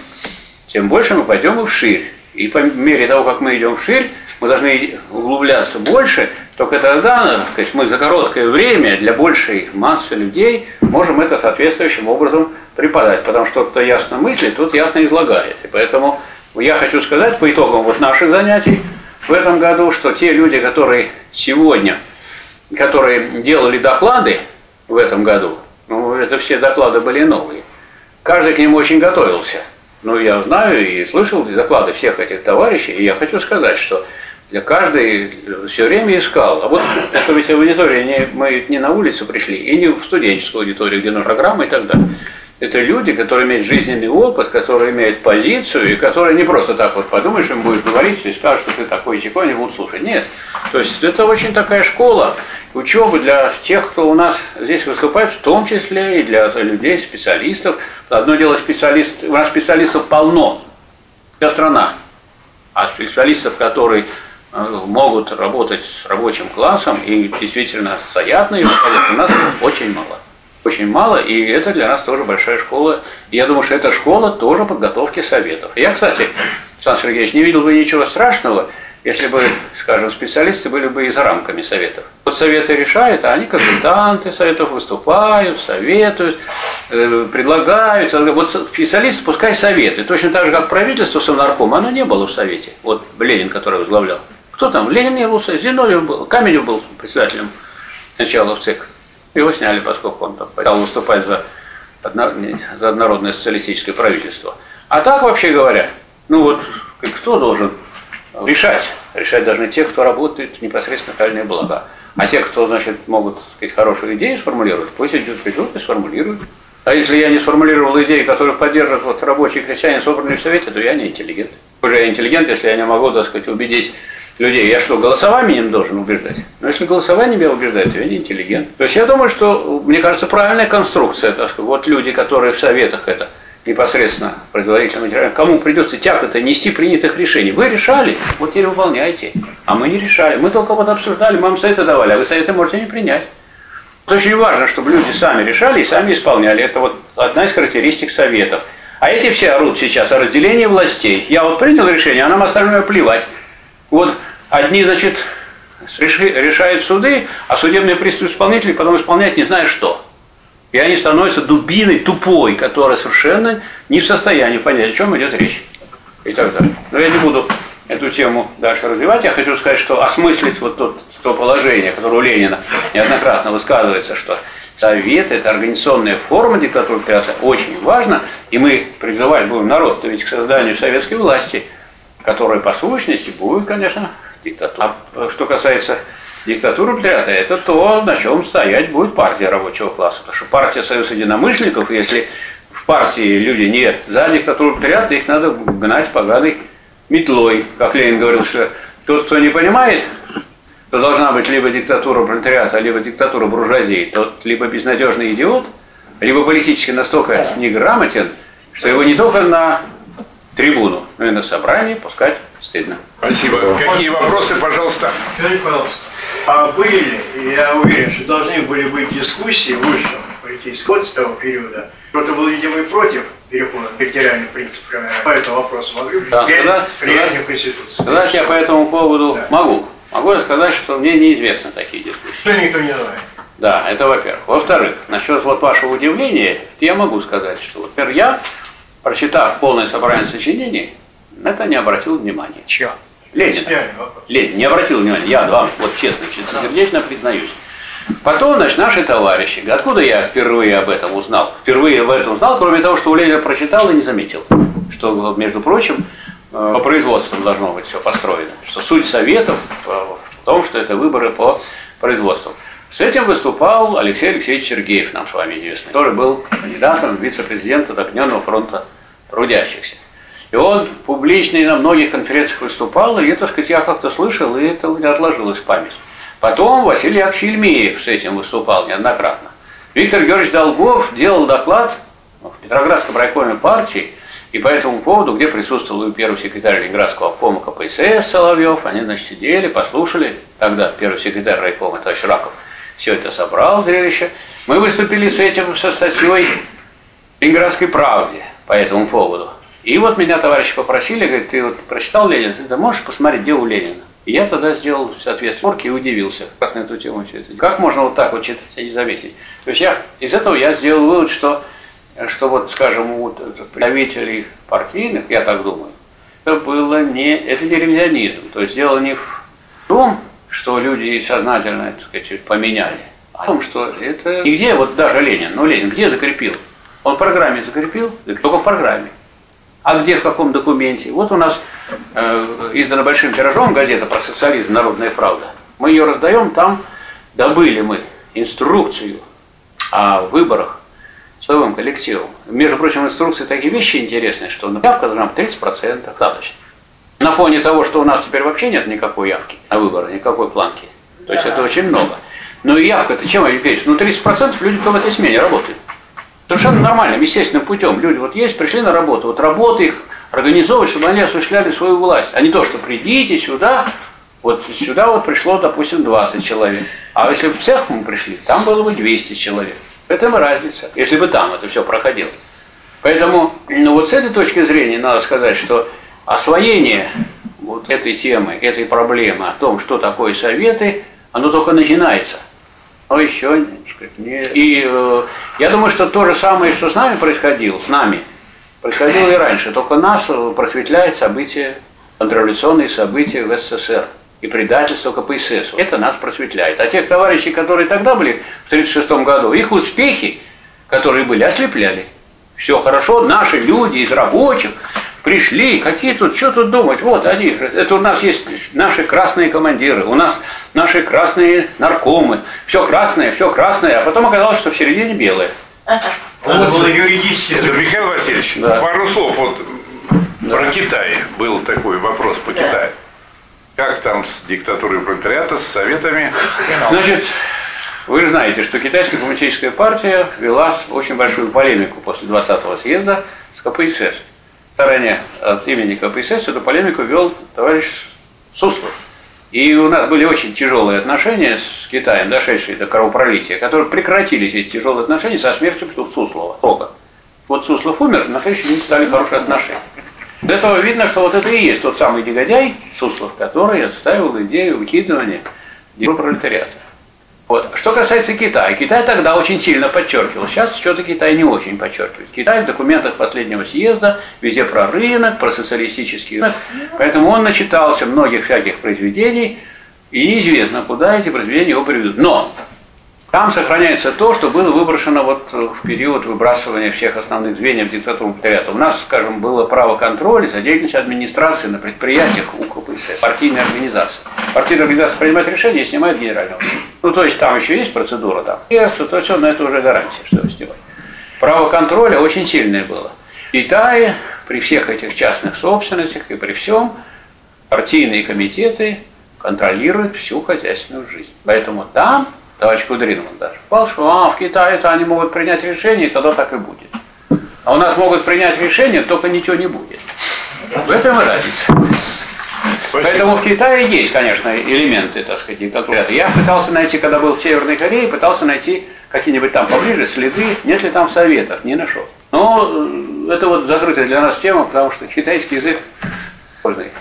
[SPEAKER 2] тем больше мы пойдем и вширь. И по мере того, как мы идем вширь, мы должны углубляться больше, только тогда сказать, мы за короткое время для большей массы людей можем это соответствующим образом преподать, потому что кто ясно мыслит, тот ясно излагает. И поэтому я хочу сказать по итогам вот наших занятий, в этом году, что те люди, которые сегодня, которые делали доклады в этом году, ну, это все доклады были новые, каждый к ним очень готовился. Ну, я знаю и слышал доклады всех этих товарищей, и я хочу сказать, что для каждой все время искал. А вот это ведь аудитория, не, мы не на улицу пришли, и не в студенческую аудиторию, где нужна программа и так далее. Это люди, которые имеют жизненный опыт, которые имеют позицию, и которые не просто так вот подумаешь, им будешь говорить и скажешь, что ты такой и чекой, они будут слушать. Нет. То есть это очень такая школа учебы для тех, кто у нас здесь выступает, в том числе и для людей, специалистов. Одно дело специалист, у нас специалистов полно, вся страна. А специалистов, которые э, могут работать с рабочим классом и действительно стоят на его у нас очень мало очень мало, и это для нас тоже большая школа. я думаю, что это школа тоже подготовки советов. Я, кстати, Александр Сергеевич, не видел бы ничего страшного, если бы, скажем, специалисты были бы и за рамками советов. Вот советы решают, а они консультанты советов выступают, советуют, э, предлагают. Вот специалисты пускай советы. Точно так же, как правительство Совнарком, оно не было в совете. Вот Ленин, который возглавлял. Кто там? Ленин не был Зиновьев был, Каменев был председателем сначала в ЦИК. Его сняли, поскольку он там стал выступать за, за однородное социалистическое правительство. А так, вообще говоря, ну вот кто должен решать? Решать должны те, кто работает непосредственно реальные блага. А те, кто, значит, могут, так сказать, хорошую идею сформулировать, пусть идут, придут и сформулируют. А если я не сформулировал идеи, которые поддерживают вот рабочие крестьяне, собранные в Совете, то я не интеллигент. Уже я интеллигент, если я не могу, так сказать, убедить людей. Я что, голосованием должен убеждать? Но если голосованием я убеждаю, то я не интеллигент. То есть я думаю, что, мне кажется, правильная конструкция, так сказать, вот люди, которые в советах это непосредственно производителям материала, кому придется тяг-то нести принятых решений. Вы решали, вот теперь выполняйте. А мы не решали. Мы только вот обсуждали, мы вам советы давали, а вы советы можете не принять. Это очень важно, чтобы люди сами решали и сами исполняли. Это вот одна из характеристик советов. А эти все орут сейчас о разделении властей. Я вот принял решение, а нам остальное плевать. Вот одни, значит, решают суды, а судебные приставы исполнители потом исполняют не знаю что. И они становятся дубиной тупой, которая совершенно не в состоянии понять, о чем идет речь. И так далее. Но я не буду эту тему дальше развивать. Я хочу сказать, что осмыслить вот то, то положение, которое у Ленина неоднократно высказывается, что Совет – это организационная форма диктатуры пролетариата, очень важно. И мы призывать будем народ ведь к созданию советской власти – которая по сущности будет, конечно, диктатура. А что касается диктатуры пролетариата, это то, на чем стоять будет партия рабочего класса. Потому что партия Союз единомышленников, если в партии люди не за диктатуру пролетариата, их надо гнать поганой метлой. Как Ленин говорил, что тот, кто не понимает, то должна быть либо диктатура пролетариата, либо диктатура буржуазии, тот либо безнадежный идиот, либо политически настолько неграмотен, что его не только на трибуну, ну и на собрании пускать стыдно.
[SPEAKER 1] Спасибо. Какие вопросы, пожалуйста?
[SPEAKER 6] Скажите, пожалуйста, а были ли, я уверен, что должны были быть дискуссии в высшем политическом с того периода, кто-то был, видимо, и против перехода к территориальным принципам, по этому вопросу могли бы
[SPEAKER 2] да, сказать, сказать,
[SPEAKER 6] Конституции?
[SPEAKER 2] Сказать я по этому поводу да. могу. могу сказать, что мне неизвестны такие дискуссии.
[SPEAKER 6] Что никто не знает.
[SPEAKER 2] Да, это во-первых. Во-вторых, насчет вот вашего удивления, я могу сказать, что, во-первых, я, прочитав полное собрание сочинений, на это не обратил внимания.
[SPEAKER 6] Чье? Вопрос.
[SPEAKER 2] Ленин, не обратил внимания, я вам, вот честно, чистосердечно признаюсь. Потом, значит, наши товарищи, откуда я впервые об этом узнал? Впервые об этом узнал, кроме того, что у Ленина прочитал и не заметил, что, между прочим, э, по производствам должно быть все построено. Что суть советов э, в том, что это выборы по производствам. С этим выступал Алексей Алексеевич Сергеев, нам с вами известный, который был кандидатом в вице-президента Объединенного фронта трудящихся. И он публично и на многих конференциях выступал, и, так сказать, я как-то слышал, и это у меня отложилось в память. Потом Василий Яковлевич с этим выступал неоднократно. Виктор Георгиевич Долгов делал доклад в Петроградском райкоме партии, и по этому поводу, где присутствовал и первый секретарь Ленинградского обкома КПСС Соловьев, они, значит, сидели, послушали, тогда первый секретарь райкома, товарищ Раков, все это собрал, зрелище. Мы выступили с этим, со статьей Ленинградской правде по этому поводу. И вот меня товарищи попросили, говорят, ты вот прочитал Ленина, ты можешь посмотреть, где у Ленина? И я тогда сделал соответственно порки и удивился как на эту тему все. Как можно вот так вот читать и не заметить? То есть я, из этого я сделал вывод, что, что вот, скажем, вот представителей партийных, я так думаю, это было не, это не ревизионизм. То есть дело не в том, что люди сознательно, так сказать, поменяли, а в том, что это... Где вот даже Ленин, ну Ленин, где закрепил? Он в программе закрепил? Только в программе. А где, в каком документе? Вот у нас э, издана большим тиражом газета про социализм «Народная правда». Мы ее раздаем, там добыли мы инструкцию о выборах своим коллективом. Между прочим, инструкции такие вещи интересные, что явка должна быть 30% достаточно. На фоне того, что у нас теперь вообще нет никакой явки на выборы, никакой планки. То есть это очень много. Но и явка-то чем обеспечена? Ну 30% люди кто в этой смене работают. Совершенно нормальным, естественным путем. Люди вот есть, пришли на работу. Вот работа их организовывать, чтобы они осуществляли свою власть. А не то, что придите сюда, вот сюда вот пришло, допустим, 20 человек. А если бы в цех мы пришли, там было бы 200 человек. В этом и разница, если бы там это все проходило. Поэтому, ну вот с этой точки зрения надо сказать, что освоение вот этой темы, этой проблемы о том, что такое советы, оно только начинается. Но еще не... И э, я думаю, что то же самое, что с нами происходило, с нами, происходило и раньше. Только нас э, просветляет события, контрреволюционные события в СССР и предательство КПСС. Это нас просветляет. А тех товарищей, которые тогда были в 1936 году, их успехи, которые были, ослепляли. Все хорошо, наши люди из рабочих пришли, какие тут, что тут думать, вот они, это у нас есть наши красные командиры, у нас наши красные наркомы, все красное, все красное, а потом оказалось, что в середине белое.
[SPEAKER 6] Надо было юридически...
[SPEAKER 1] Михаил Васильевич,
[SPEAKER 2] Да.
[SPEAKER 1] пару слов вот про Китай. Был такой вопрос по Китаю. Как там с диктатурой пролетариата, с советами?
[SPEAKER 2] Значит, вы же знаете, что Китайская коммунистическая партия вела очень большую полемику после 20-го съезда с КПСС. Стороне от имени КПСС эту полемику вел товарищ Суслов. И у нас были очень тяжелые отношения с Китаем, дошедшие до кровопролития, которые прекратились, эти тяжелые отношения, со смертью Суслова. Срока. Вот Суслов умер, на следующий день стали хорошие отношения. Из этого видно, что вот это и есть тот самый негодяй Суслов, который отставил идею выкидывания пролетариата. Вот. Что касается Китая, Китай тогда очень сильно подчеркивал. Сейчас что-то Китай не очень подчеркивает. Китай в документах последнего съезда везде про рынок, про социалистический рынок. Поэтому он начитался многих всяких произведений, и неизвестно, куда эти произведения его приведут. Но там сохраняется то, что было выброшено вот в период выбрасывания всех основных звеньев диктатуры пролетариата. У нас, скажем, было право контроля за деятельностью администрации на предприятиях у КПСС, партийной организации. Партийная организация принимает решение и снимает генерального. Ну, то есть там еще есть процедура там. То все, на это уже гарантия, что его снимать. Право контроля очень сильное было. В Китае при всех этих частных собственностях и при всем партийные комитеты контролируют всю хозяйственную жизнь. Поэтому там товарищ Кудринов даже сказал, что а, в Китае-то они могут принять решение, и тогда так и будет. А у нас могут принять решение, только ничего не будет. В этом и разница. Поэтому в Китае есть, конечно, элементы, так сказать, диктатуры. Я пытался найти, когда был в Северной Корее, пытался найти какие-нибудь там поближе следы, нет ли там советов, не нашел. Но э, это вот закрытая для нас тема, потому что китайский язык сложный.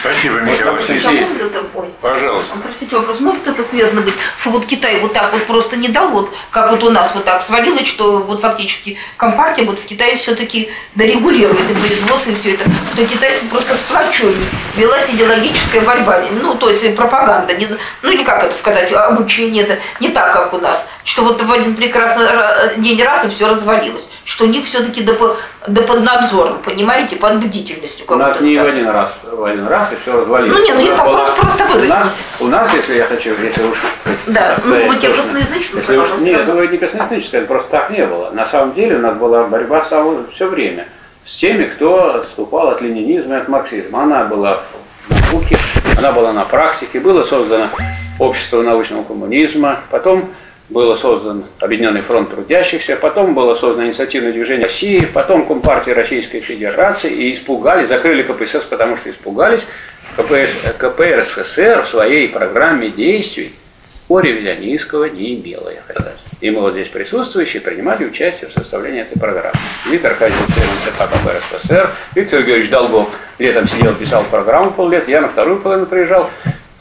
[SPEAKER 1] Спасибо, Михаил Васильевич.
[SPEAKER 5] А
[SPEAKER 1] Пожалуйста.
[SPEAKER 5] Простите, вопрос, может это связано быть, что вот Китай вот так вот просто не дал, вот как вот у нас вот так свалилось, что вот фактически компартия вот в Китае все-таки дорегулирует и производство и все это, что китайцы просто сплоченнее, велась идеологическая борьба, ну то есть пропаганда, не- ну или как это сказать, обучение это не так, как у нас, что вот в один прекрасный ра- день раз и все развалилось, что у них все-таки да, по- да под надзором, понимаете, под бдительностью.
[SPEAKER 2] У нас не в
[SPEAKER 5] так.
[SPEAKER 2] один раз, в один раз и все развалилось.
[SPEAKER 5] Ну, не, ну, я так
[SPEAKER 2] была-
[SPEAKER 5] просто-
[SPEAKER 2] у нас, у нас, если я хочу, если уж сказать,
[SPEAKER 5] Да, ну,
[SPEAKER 2] точно,
[SPEAKER 5] косноязычно
[SPEAKER 2] если уж- Нет, ну, не косноязычно, это просто так не было. На самом деле у нас была борьба все время с теми, кто отступал от ленинизма и от марксизма. Она была в науке, она была на практике, было создано общество научного коммунизма, потом было создан Объединенный фронт трудящихся, потом было создано инициативное движение России, потом Компартия Российской Федерации, и испугались, закрыли КПСС, потому что испугались. КПС, КПРСФСР в своей программе действий о ревизионистского не имела, я хочу сказать. И мы вот здесь присутствующие принимали участие в составлении этой программы. Виктор Аркадьевич, ЦК КПРСФСР, Виктор Георгиевич Долгов летом сидел, писал программу поллета, я на вторую половину приезжал.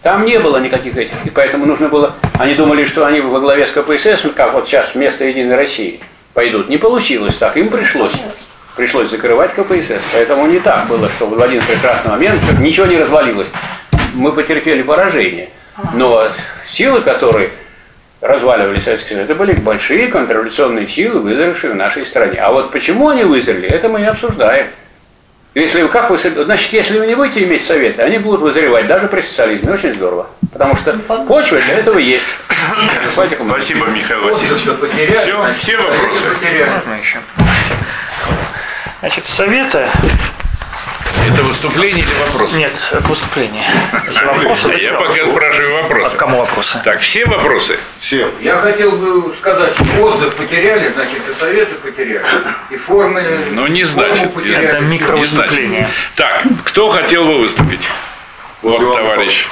[SPEAKER 2] Там не было никаких этих, и поэтому нужно было... Они думали, что они во главе с КПСС, как вот сейчас вместо Единой России, пойдут. Не получилось так, им пришлось. Пришлось закрывать КПСС. Поэтому не так было, что в один прекрасный момент ничего не развалилось. Мы потерпели поражение. Но силы, которые разваливали Советский Союз, это были большие контрреволюционные силы, вызревшие в нашей стране. А вот почему они вызрели, это мы и обсуждаем. Если вы, как вы, значит, если вы не будете иметь советы, они будут вызревать даже при социализме. Очень здорово. Потому что почва для этого есть.
[SPEAKER 1] Спасибо, Михаил Васильевич. Все, все вопросы.
[SPEAKER 7] Можно еще? Значит, советы...
[SPEAKER 1] Это выступление или вопрос?
[SPEAKER 7] Нет, это выступление. Если вопросы, то
[SPEAKER 1] Я пока спрашиваю
[SPEAKER 7] А
[SPEAKER 1] вопросы.
[SPEAKER 7] к кому вопросы?
[SPEAKER 1] Так, все вопросы?
[SPEAKER 3] Все.
[SPEAKER 4] Я хотел бы сказать, что отзыв потеряли, значит, и советы потеряли, и формы.
[SPEAKER 1] Ну, не значит.
[SPEAKER 7] Это микровыступление.
[SPEAKER 1] Так, кто хотел бы выступить? Вот, товарищ.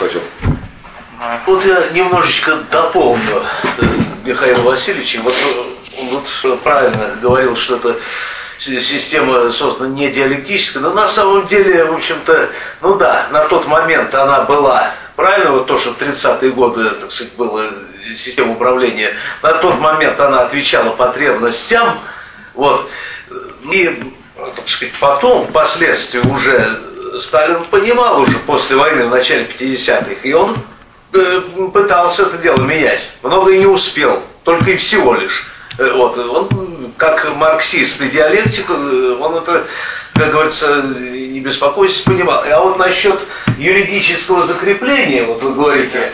[SPEAKER 8] Вот я немножечко дополню э, Михаила Васильевича. Вот э, он вот правильно говорил, что это система создана не диалектическая, но на самом деле, в общем-то, ну да, на тот момент она была. Правильно, вот то, что в 30-е годы, так сказать, была система управления, на тот момент она отвечала потребностям, вот, и, так сказать, потом, впоследствии уже Сталин понимал уже после войны, в начале 50-х, и он э, пытался это дело менять. Много и не успел, только и всего лишь. Э, Вот, он, как марксист и диалектик, э, он это, как говорится, не беспокойтесь, понимал. А вот насчет юридического закрепления, вот вы говорите,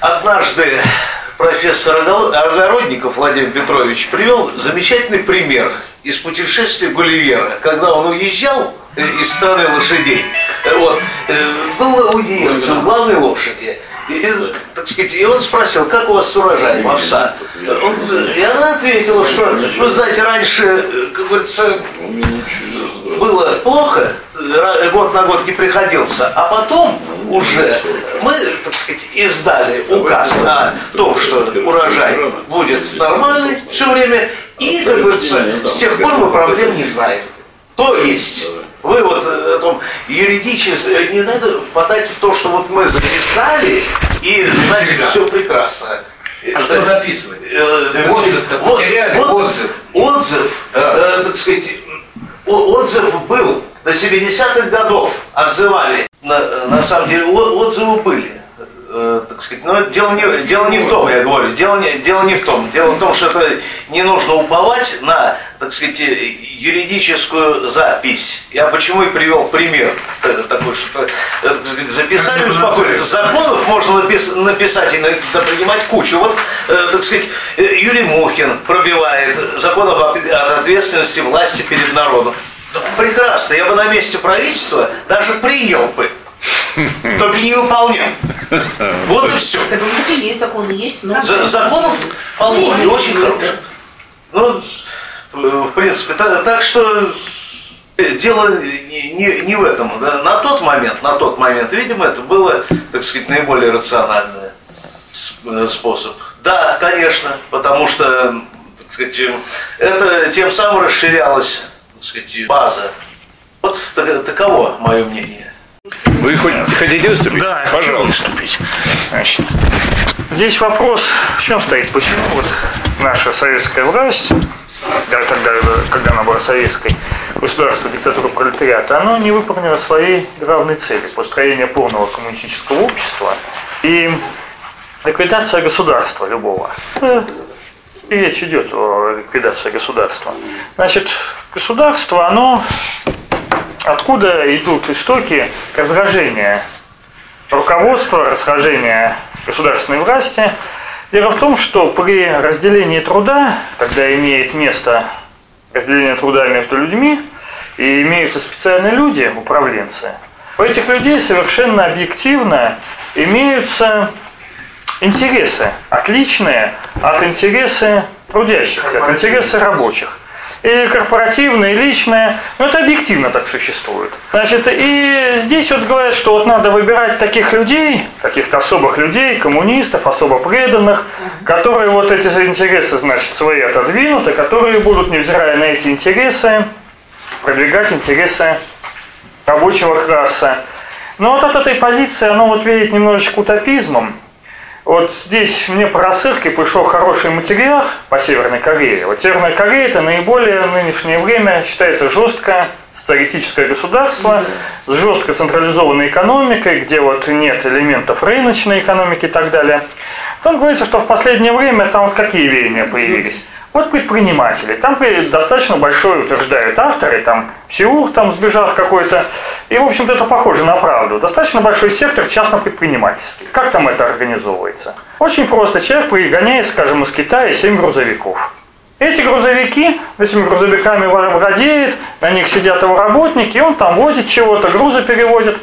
[SPEAKER 8] однажды профессор Огородников Владимир Петрович привел замечательный пример из путешествия Гулливера, когда он уезжал э, из страны лошадей, вот, был аудиенцем главной лошади. И, так сказать, и он спросил, как у вас с урожаем овса? Он, и она ответила, что, вы знаете, раньше, как говорится, было плохо, год на год не приходился, а потом уже мы, так сказать, издали указ о том, что урожай будет нормальный все время, и, как говорится, с тех пор мы проблем не знаем. То есть, вы вот э, о том юридически, э, не надо впадать в то, что вот мы записали, и, значит, все прекрасно.
[SPEAKER 4] А что записывать?
[SPEAKER 8] Э,
[SPEAKER 4] Отзыв-то
[SPEAKER 8] вот-
[SPEAKER 4] потеряли,
[SPEAKER 8] вот
[SPEAKER 4] отзыв.
[SPEAKER 8] Отзыв, э, так сказать, отзыв был до 70-х годов, отзывали. На, на самом деле отзывы были. Э, так сказать, но дело не, дело не в том, я говорю, дело не, дело не в том. Дело в том, что это не нужно уповать на, так сказать, э, юридическую запись. Я почему и привел пример э, такой, что, э, так сказать, записали, успокоились. Законов можно напис- написать и на- принимать кучу. Вот, э, так сказать, э, Юрий Мухин пробивает закон об ответственности власти перед народом. Прекрасно, я бы на месте правительства даже принял бы. Только не выполнял. Вот и все.
[SPEAKER 5] Так вот и есть законы, есть, но...
[SPEAKER 8] За- Законов полно и очень хороших. Ну, в принципе, та- так что э, дело не, не- не в этом. да. На тот момент, на тот момент, видимо, это было, так сказать, наиболее рациональный э, способ. Да, конечно, потому что, так сказать, это тем самым расширялась, так сказать, база. Вот так- таково мое мнение.
[SPEAKER 1] Вы хоть хотите выступить?
[SPEAKER 7] Да, я хочу
[SPEAKER 1] Пожалуйста.
[SPEAKER 7] выступить. Значит, здесь вопрос в чем стоит? Почему вот наша советская власть, да, тогда, когда она была советской, государство диктатура пролетариата, оно не выполнило своей главной цели – построение полного коммунистического общества и ликвидация государства любого. И речь идет о ликвидации государства. Значит, государство, оно откуда идут истоки разложения руководства, расхождения государственной власти. Дело в том, что при разделении труда, когда имеет место разделение труда между людьми, и имеются специальные люди, управленцы, у этих людей совершенно объективно имеются интересы, отличные от интереса трудящихся, от интереса рабочих. И корпоративное, и личное, ну это объективно так существует. Значит, и здесь вот говорят, что вот надо выбирать таких людей, каких-то особых людей, коммунистов, особо преданных, которые вот эти интересы, значит, свои отодвинуты, которые будут, невзирая на эти интересы, продвигать интересы рабочего класса. Но вот от этой позиции оно вот веет немножечко утопизмом. Вот здесь мне по рассылке пришел хороший материал по Северной Корее. Вот Северная Корея это наиболее в нынешнее время считается жесткое социалистическое государство с жестко централизованной экономикой, где вот нет элементов рыночной экономики и так далее. Там говорится, что в последнее время там вот какие веяния появились. Вот предприниматели. Там достаточно большой, утверждают авторы, там Сеур там сбежал какой-то. И, в общем-то, это похоже на правду. Достаточно большой сектор частного предпринимательства. Как там это организовывается? Очень просто. Человек пригоняет, скажем, из Китая 7 грузовиков. Эти грузовики, этими грузовиками владеет, на них сидят его работники, он там возит чего-то, грузы перевозит.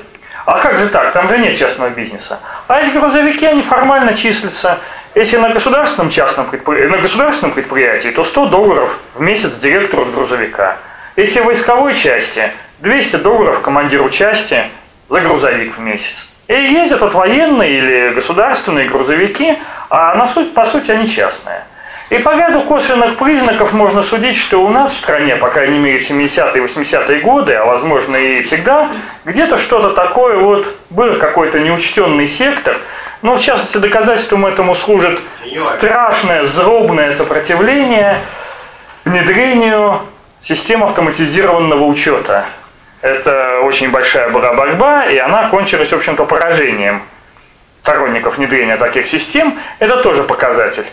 [SPEAKER 7] А как же так? Там же нет частного бизнеса. А эти грузовики, они формально числятся. Если на государственном, частном предпри... на государственном предприятии, то 100 долларов в месяц директору с грузовика. Если в войсковой части, 200 долларов командиру части за грузовик в месяц. И ездят вот военные или государственные грузовики, а на суть, по сути они частные. И по ряду косвенных признаков можно судить, что у нас в стране, по крайней мере, в 70-е и 80-е годы, а возможно и всегда, где-то что-то такое вот был какой-то неучтенный сектор, но в частности доказательством этому служит страшное, злобное сопротивление внедрению систем автоматизированного учета. Это очень большая была борьба, и она кончилась, в общем-то, поражением сторонников внедрения таких систем. Это тоже показатель.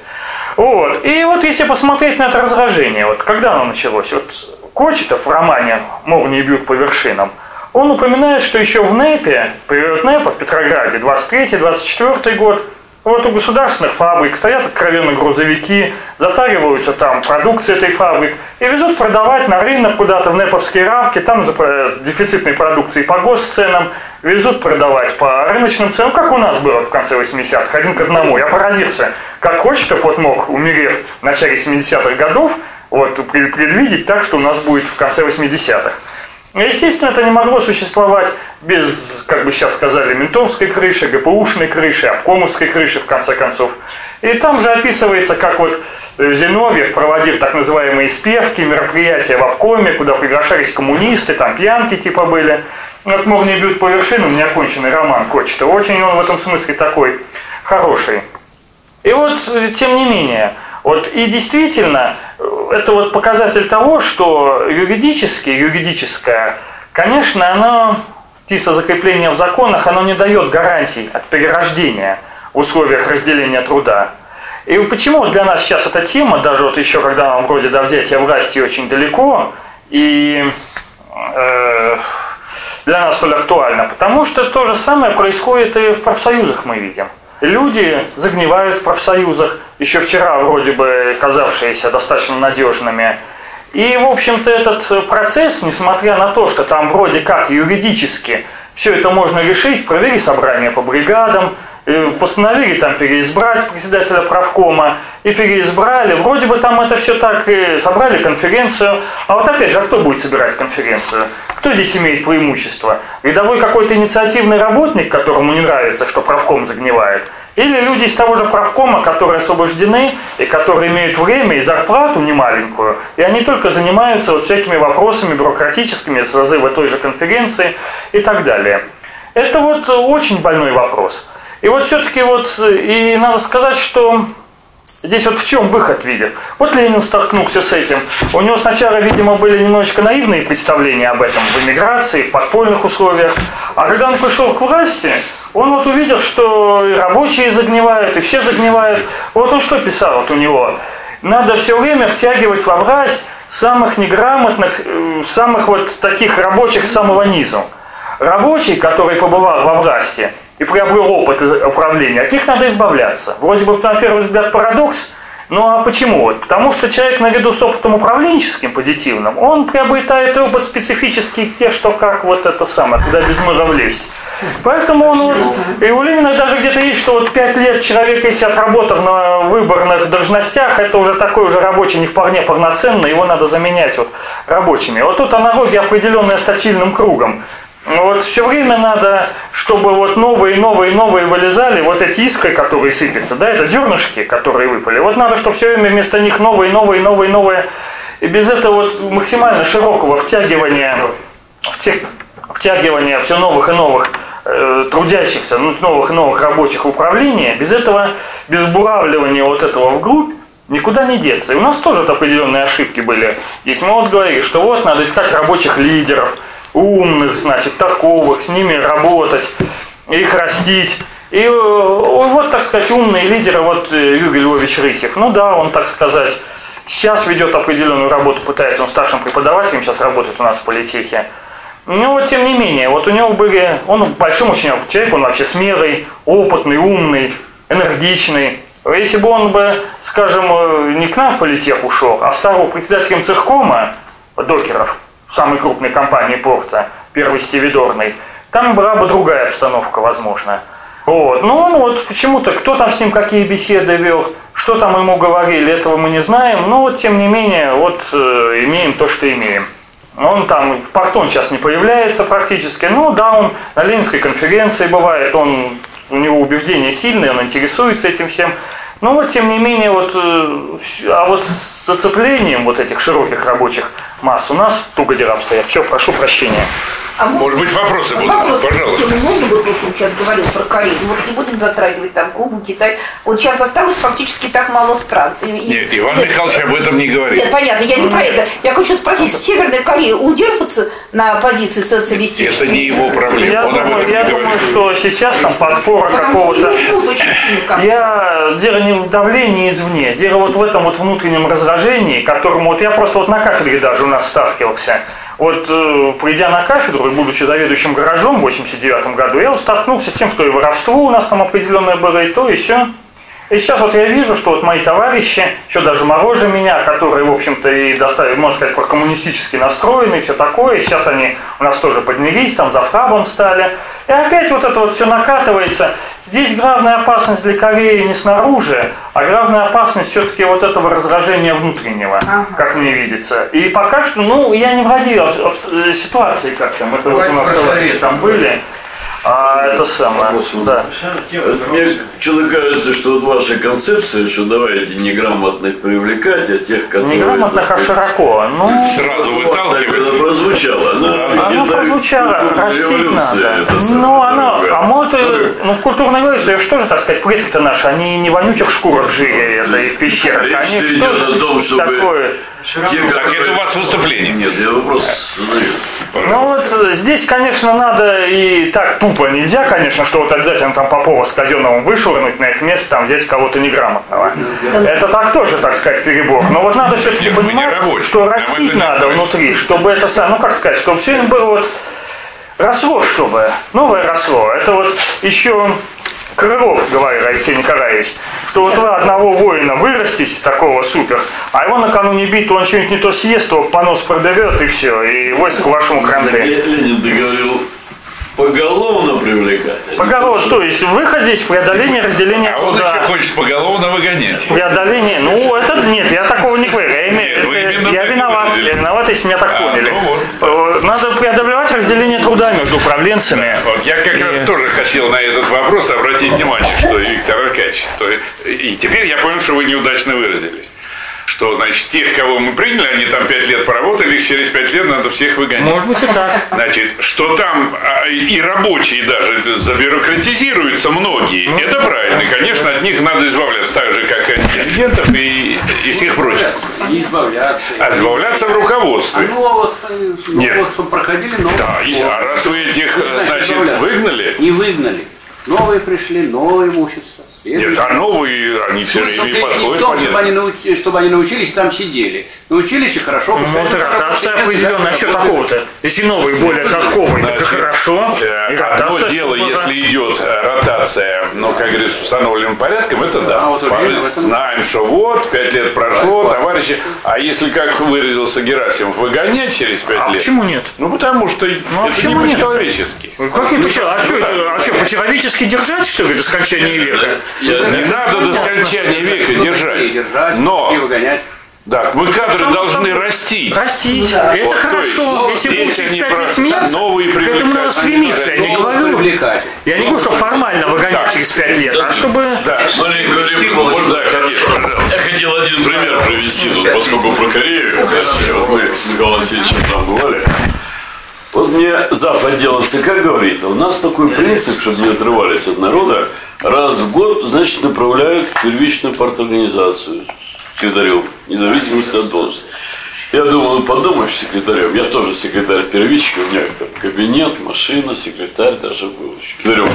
[SPEAKER 7] Вот. И вот если посмотреть на это разражение, вот когда оно началось, вот Кочетов в романе «Молнии бьют по вершинам», он упоминает, что еще в НЭПе, период НЭПа в Петрограде, 23-24 год, вот у государственных фабрик стоят откровенно грузовики, затариваются там продукции этой фабрик и везут продавать на рынок куда-то в неповские равки, там за дефицитной продукции по госценам, везут продавать по рыночным ценам, как у нас было в конце 80-х, один к одному. Я поразился, как Кочетов вот мог, умерев в начале 70-х годов, вот, предвидеть так, что у нас будет в конце 80-х. Естественно, это не могло существовать без, как бы сейчас сказали, ментовской крыши, ГПУшной крыши, обкомовской крыши, в конце концов. И там же описывается, как вот Зиновьев проводил так называемые спевки, мероприятия в обкоме, куда приглашались коммунисты, там пьянки типа были. Вот «Молния бьют по вершинам», неоконченный роман Кочета. Очень он в этом смысле такой хороший. И вот, тем не менее, вот и действительно, это вот показатель того, что юридически, юридическое, конечно, оно, чисто закрепление в законах, оно не дает гарантий от перерождения в условиях разделения труда. И почему для нас сейчас эта тема, даже вот еще когда нам вроде до взятия власти очень далеко, и э, для нас столь актуальна? Потому что то же самое происходит и в профсоюзах мы видим. Люди загнивают в профсоюзах, еще вчера вроде бы казавшиеся достаточно надежными. И, в общем-то, этот процесс, несмотря на то, что там вроде как юридически все это можно решить, провели собрание по бригадам, постановили там переизбрать председателя правкома и переизбрали. Вроде бы там это все так и собрали конференцию. А вот опять же, а кто будет собирать конференцию? Кто здесь имеет преимущество? Рядовой какой-то инициативный работник, которому не нравится, что правком загнивает? Или люди из того же правкома, которые освобождены и которые имеют время и зарплату немаленькую, и они только занимаются вот всякими вопросами бюрократическими, созыва той же конференции и так далее. Это вот очень больной вопрос. И вот все-таки вот, и надо сказать, что Здесь вот в чем выход видит. Вот Ленин столкнулся с этим. У него сначала, видимо, были немножечко наивные представления об этом в эмиграции, в подпольных условиях. А когда он пришел к власти, он вот увидел, что и рабочие загнивают, и все загнивают. Вот он что писал вот у него? Надо все время втягивать во власть самых неграмотных, э, самых вот таких рабочих с самого низу. Рабочий, который побывал во власти и приобрел опыт управления, от них надо избавляться. Вроде бы, на первый взгляд, парадокс, ну а почему? Вот, потому что человек наряду с опытом управленческим, позитивным, он приобретает опыт специфический, те, что как вот это самое, куда без мыра влезть. Поэтому он вот, и у Ленина даже где-то есть, что вот пять лет человек, если отработал на выборных должностях, это уже такой уже рабочий не вполне полноценный, его надо заменять вот рабочими. Вот тут аналогия определенная с точильным кругом. Вот все время надо, чтобы вот новые, новые, новые вылезали, вот эти искры, которые сыпятся, да, это зернышки, которые выпали. Вот надо, чтобы все время вместо них новые, новые, новые, новые. И без этого вот максимально широкого втягивания, втягивания все новых и новых э, трудящихся, ну, новых и новых рабочих управления, без этого, без буравливания вот этого вглубь, никуда не деться. И у нас тоже определенные ошибки были. Если мы вот говорили, что вот надо искать рабочих лидеров, умных, значит, таковых, с ними работать, их растить. И э, вот, так сказать, умные лидеры, вот э, Юрий Львович Рысев, ну да, он, так сказать, сейчас ведет определенную работу, пытается, он старшим преподавателем сейчас работает у нас в политехе. Но тем не менее, вот у него были, он большой очень человек, он вообще смелый, опытный, умный, энергичный. Если бы он бы, скажем, э, не к нам в политех ушел, а стал председателем цехкома докеров, самой крупной компании порта, первый стивидорный, там была бы другая обстановка, возможно. Вот. Но он вот почему-то, кто там с ним какие беседы вел, что там ему говорили, этого мы не знаем, но вот тем не менее, вот э, имеем то, что имеем. Он там в портон сейчас не появляется практически. Ну да, он на Ленинской конференции бывает, он, у него убеждения сильные, он интересуется этим всем. Но вот тем не менее, вот, э, а вот с зацеплением вот этих широких рабочих масс у нас туго дела обстоят. Все, прошу прощения.
[SPEAKER 1] А Может быть, вопросы будут?
[SPEAKER 5] Вопрос,
[SPEAKER 1] Пожалуйста.
[SPEAKER 5] Можно вот мы сейчас говорил про Корею. Вот не будем затрагивать там Кубу, Китай. Вот сейчас осталось фактически так мало стран. И-
[SPEAKER 1] Нет, Иван Михайлович об этом не говорит.
[SPEAKER 5] Нет, понятно, я не про это. Я хочу спросить, Северная Корея удержится на позиции социалистической?
[SPEAKER 1] Это не его проблема.
[SPEAKER 7] Я
[SPEAKER 1] Он
[SPEAKER 7] думаю, я
[SPEAKER 1] не
[SPEAKER 7] думаю,
[SPEAKER 1] говорит.
[SPEAKER 7] что сейчас там подпора какого-то... Я дело не в давлении извне, дело вот в этом вот внутреннем раздражении, которому вот я просто вот на кафедре даже у нас сталкивался. Вот э, придя на кафедру и будучи заведующим гаражом в 89 году, я вот столкнулся с тем, что и воровство у нас там определенное было, и то, и все. И сейчас вот я вижу, что вот мои товарищи, еще даже моложе меня, которые, в общем-то, и достали, можно сказать, прокоммунистически настроены и все такое, сейчас они у нас тоже поднялись, там за фрабом стали. И опять вот это вот все накатывается. Здесь главная опасность для Кореи не снаружи, а главная опасность все-таки вот этого раздражения внутреннего, как мне видится. И пока что, ну, я не владею ситуацией как там, это вот у нас товарищи там были. А это самое, да.
[SPEAKER 3] Мне что-то кажется, что вот ваша концепция, что давайте неграмотных привлекать, а тех, которые...
[SPEAKER 7] Неграмотных, а
[SPEAKER 3] так
[SPEAKER 7] широко. Ну,
[SPEAKER 1] Сразу
[SPEAKER 3] вот у вас так это
[SPEAKER 1] выталкивать.
[SPEAKER 3] прозвучало. Ну,
[SPEAKER 7] Она
[SPEAKER 3] это
[SPEAKER 7] прозвучала,
[SPEAKER 3] революция,
[SPEAKER 7] надо. Ну, она, а может, и- ну, в культурной революции, что же, так сказать, предки-то наши, они не в вонючих шкурах жили, это и в пещерах.
[SPEAKER 3] Речь
[SPEAKER 7] Они
[SPEAKER 3] идет о том, чтобы
[SPEAKER 7] такое?
[SPEAKER 3] Те,
[SPEAKER 1] Так
[SPEAKER 3] которые-
[SPEAKER 1] это у вас выступление.
[SPEAKER 3] Нет, я вопрос задаю.
[SPEAKER 7] Ну вот э, здесь, конечно, надо и так тупо нельзя, конечно, что вот обязательно там Попова с Казенновым вышвырнуть на их место, там взять кого-то неграмотного. Это так тоже, так сказать, перебор. Но вот надо все-таки понимать, что растить надо внутри, чтобы это ну как сказать, чтобы все было вот росло, чтобы новое росло. Это вот еще Крылов говорит Алексей Николаевич, что вот вы одного воина вырастите, такого супер, а его накануне битвы он что-нибудь не то съест, то понос проберет и все, и войско вашему кранты.
[SPEAKER 3] Ле- Ленин, ты говорил, поголовно привлекать. а
[SPEAKER 7] Поголовно,
[SPEAKER 3] то,
[SPEAKER 7] то есть выход здесь преодоление разделения
[SPEAKER 1] А он
[SPEAKER 7] труда.
[SPEAKER 1] еще хочет поголовно выгонять.
[SPEAKER 7] Преодоление, ну это нет, я такого не говорю. Я, имею-
[SPEAKER 1] Нет,
[SPEAKER 7] это- я виноват,
[SPEAKER 1] выразили.
[SPEAKER 7] виноват, если меня так
[SPEAKER 1] А,
[SPEAKER 7] поняли.
[SPEAKER 1] ну вот.
[SPEAKER 7] Надо преодолевать разделение труда между управленцами.
[SPEAKER 1] Вот я как раз тоже хотел на этот вопрос обратить внимание, что Виктор Аркадьевич. То, и теперь я понял, что вы неудачно выразились. Что, значит, тех, кого мы приняли, они там пять лет поработали, через пять лет надо всех выгонять.
[SPEAKER 7] Может быть и так.
[SPEAKER 1] Значит, что там а, и рабочие даже забюрократизируются многие,
[SPEAKER 7] Ну,
[SPEAKER 1] это правильно. Конечно, от них надо избавляться, так же, как и от интеллигентов и, и всех прочих.
[SPEAKER 2] Не избавляться.
[SPEAKER 1] А избавляться в
[SPEAKER 2] А
[SPEAKER 1] руководстве.
[SPEAKER 2] новых, э,
[SPEAKER 1] Нет.
[SPEAKER 2] чтобы проходили новых.
[SPEAKER 1] Да, и- а раз вы этих,
[SPEAKER 2] Значит,
[SPEAKER 1] значит, выгнали,
[SPEAKER 2] Не выгнали. Новые пришли, новые мучатся.
[SPEAKER 1] Нет, а новые, они все время
[SPEAKER 2] не в
[SPEAKER 1] подходят.
[SPEAKER 2] том, чтобы они, научи- чтобы они научились и там сидели. Научились и хорошо.
[SPEAKER 7] Может,
[SPEAKER 2] они
[SPEAKER 7] ротация определенная. А
[SPEAKER 2] если
[SPEAKER 7] что такого-то? Если новый более толковый, так и
[SPEAKER 1] Значит,
[SPEAKER 7] хорошо.
[SPEAKER 1] э,
[SPEAKER 7] И
[SPEAKER 1] Одно дело, если идет э, ротация, но, как говорится, установленным порядком, это да.
[SPEAKER 2] А вот.
[SPEAKER 1] Знаем, что вот, пять лет прошло, товарищи. А если, как выразился Герасимов, выгонять через пять
[SPEAKER 7] А
[SPEAKER 1] лет?
[SPEAKER 7] почему нет?
[SPEAKER 1] Ну, потому что
[SPEAKER 7] а
[SPEAKER 1] это не по-человечески.
[SPEAKER 7] Ну, Как не это? А что, по-человечески держать, что ли, до скончания века?
[SPEAKER 1] Не надо до скончания века держать. Но,
[SPEAKER 2] выгонять.
[SPEAKER 1] да, мы кадры должны растить.
[SPEAKER 7] Растить.
[SPEAKER 1] Вот,
[SPEAKER 7] Это
[SPEAKER 1] то
[SPEAKER 7] хорошо.
[SPEAKER 1] есть,
[SPEAKER 7] Если
[SPEAKER 1] они
[SPEAKER 7] пять
[SPEAKER 1] про
[SPEAKER 7] лет
[SPEAKER 1] новые
[SPEAKER 7] к этому надо стремиться. Я не говорю,
[SPEAKER 2] привлекать.
[SPEAKER 7] я не говорю, что формально выгонять через пять лет, а чтобы...
[SPEAKER 1] Да,
[SPEAKER 3] Смотри, говорим, можно,
[SPEAKER 1] да, конечно, пожалуйста.
[SPEAKER 3] Я хотел один пример привести тут, поскольку про Корею, вот мы с Михаилом Васильевичем там бывали. Вот мне зав. отдела ЦК говорит, у нас такой принцип, чтобы не отрывались от народа, раз в год, значит, направляют в первичную парторганизацию секретарем, вне зависимости от должности. Я думал, ну подумаешь секретарем, я тоже секретарь первичка, у меня там кабинет, машина, секретарь даже был. Секретарем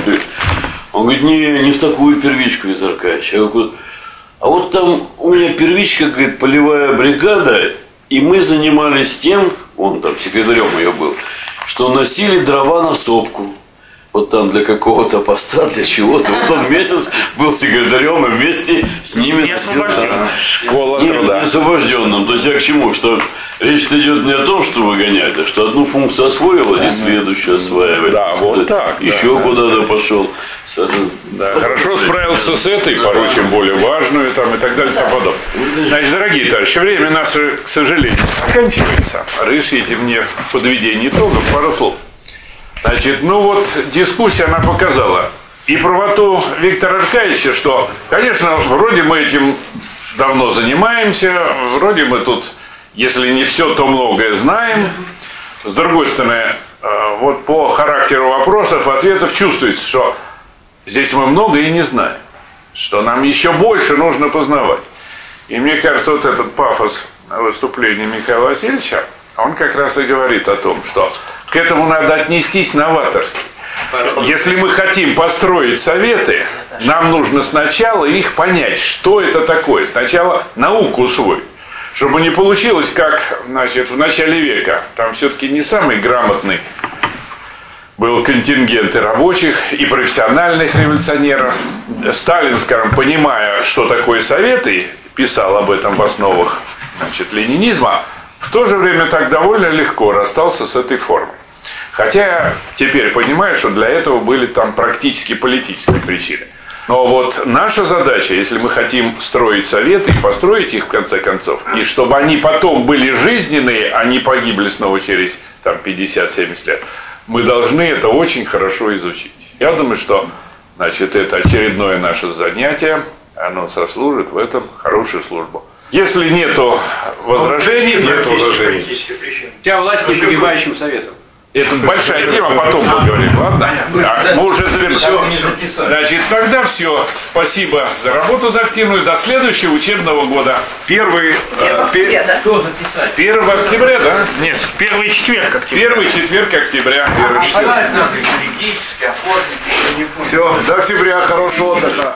[SPEAKER 3] Он говорит, не, не в такую первичку, Аркадьевич. Я говорю, а вот там у меня первичка, говорит, полевая бригада, и мы занимались тем, он там секретарем ее был, что носили дрова на сопку. Вот там для какого-то поста, [laughs] для чего-то. Вот он месяц был секретарем и вместе с ними
[SPEAKER 7] Не
[SPEAKER 3] носил.
[SPEAKER 7] освобожденным.
[SPEAKER 1] Школа
[SPEAKER 3] Не, не
[SPEAKER 1] труда.
[SPEAKER 3] освобожденным. То есть я к чему? Что речь идет не о том, что выгонять, а что одну функцию освоил, и следующую осваивать.
[SPEAKER 1] Да, вот так, да.
[SPEAKER 3] Еще куда-то пошел. С-
[SPEAKER 1] Да, [laughs] хорошо справился с этой, порой чем более важную там, и так далее и тому подобное. Значит, дорогие товарищи, время наше, к сожалению, заканчивается. Разрешите мне в подведении итогов пару слов. Значит, ну вот дискуссия, она показала и правоту Виктора Аркадьевича, что, конечно, вроде мы этим давно занимаемся, вроде мы тут, если не все, то многое знаем. С другой стороны, э, вот по характеру вопросов, ответов чувствуется, что здесь мы многое не знаем, что нам еще больше нужно познавать. И мне кажется, вот этот пафос выступления Михаила Васильевича, он как раз и говорит о том, что к этому надо отнестись новаторски. Если мы хотим построить советы, нам нужно сначала их понять, что это такое. Сначала науку усвоить. Чтобы не получилось, как значит, в начале века. Там все-таки не самый грамотный был контингент и рабочих, и профессиональных революционеров. Сталин, скажем, понимая, что такое советы, писал об этом в основах значит, ленинизма, в то же время так довольно легко расстался с этой формой. Хотя я теперь понимаю, что для этого были там практически политические причины. Но вот наша задача, если мы хотим строить советы и построить их в конце концов, и чтобы они потом были жизненные, а не погибли снова через там, 50-70 лет, мы должны это очень хорошо изучить. Я думаю, что значит, это очередное наше занятие, оно сослужит в этом хорошую службу. Если нету возражений,
[SPEAKER 6] Нет возражений.
[SPEAKER 2] Вся власть не погибающим советом.
[SPEAKER 1] Это большая тема, потом поговорим, ладно? Да, мы уже завершили. Значит, тогда все. Спасибо за работу за активную. До следующего учебного года.
[SPEAKER 6] Первый, э, пе-
[SPEAKER 5] да?
[SPEAKER 4] Что записать?
[SPEAKER 1] 1 октября, да?
[SPEAKER 7] Нет, первый четверг, как тебе.
[SPEAKER 1] Первый четверг октября.
[SPEAKER 4] Юридически, оформить.
[SPEAKER 6] все, до октября, хорошего отдыха.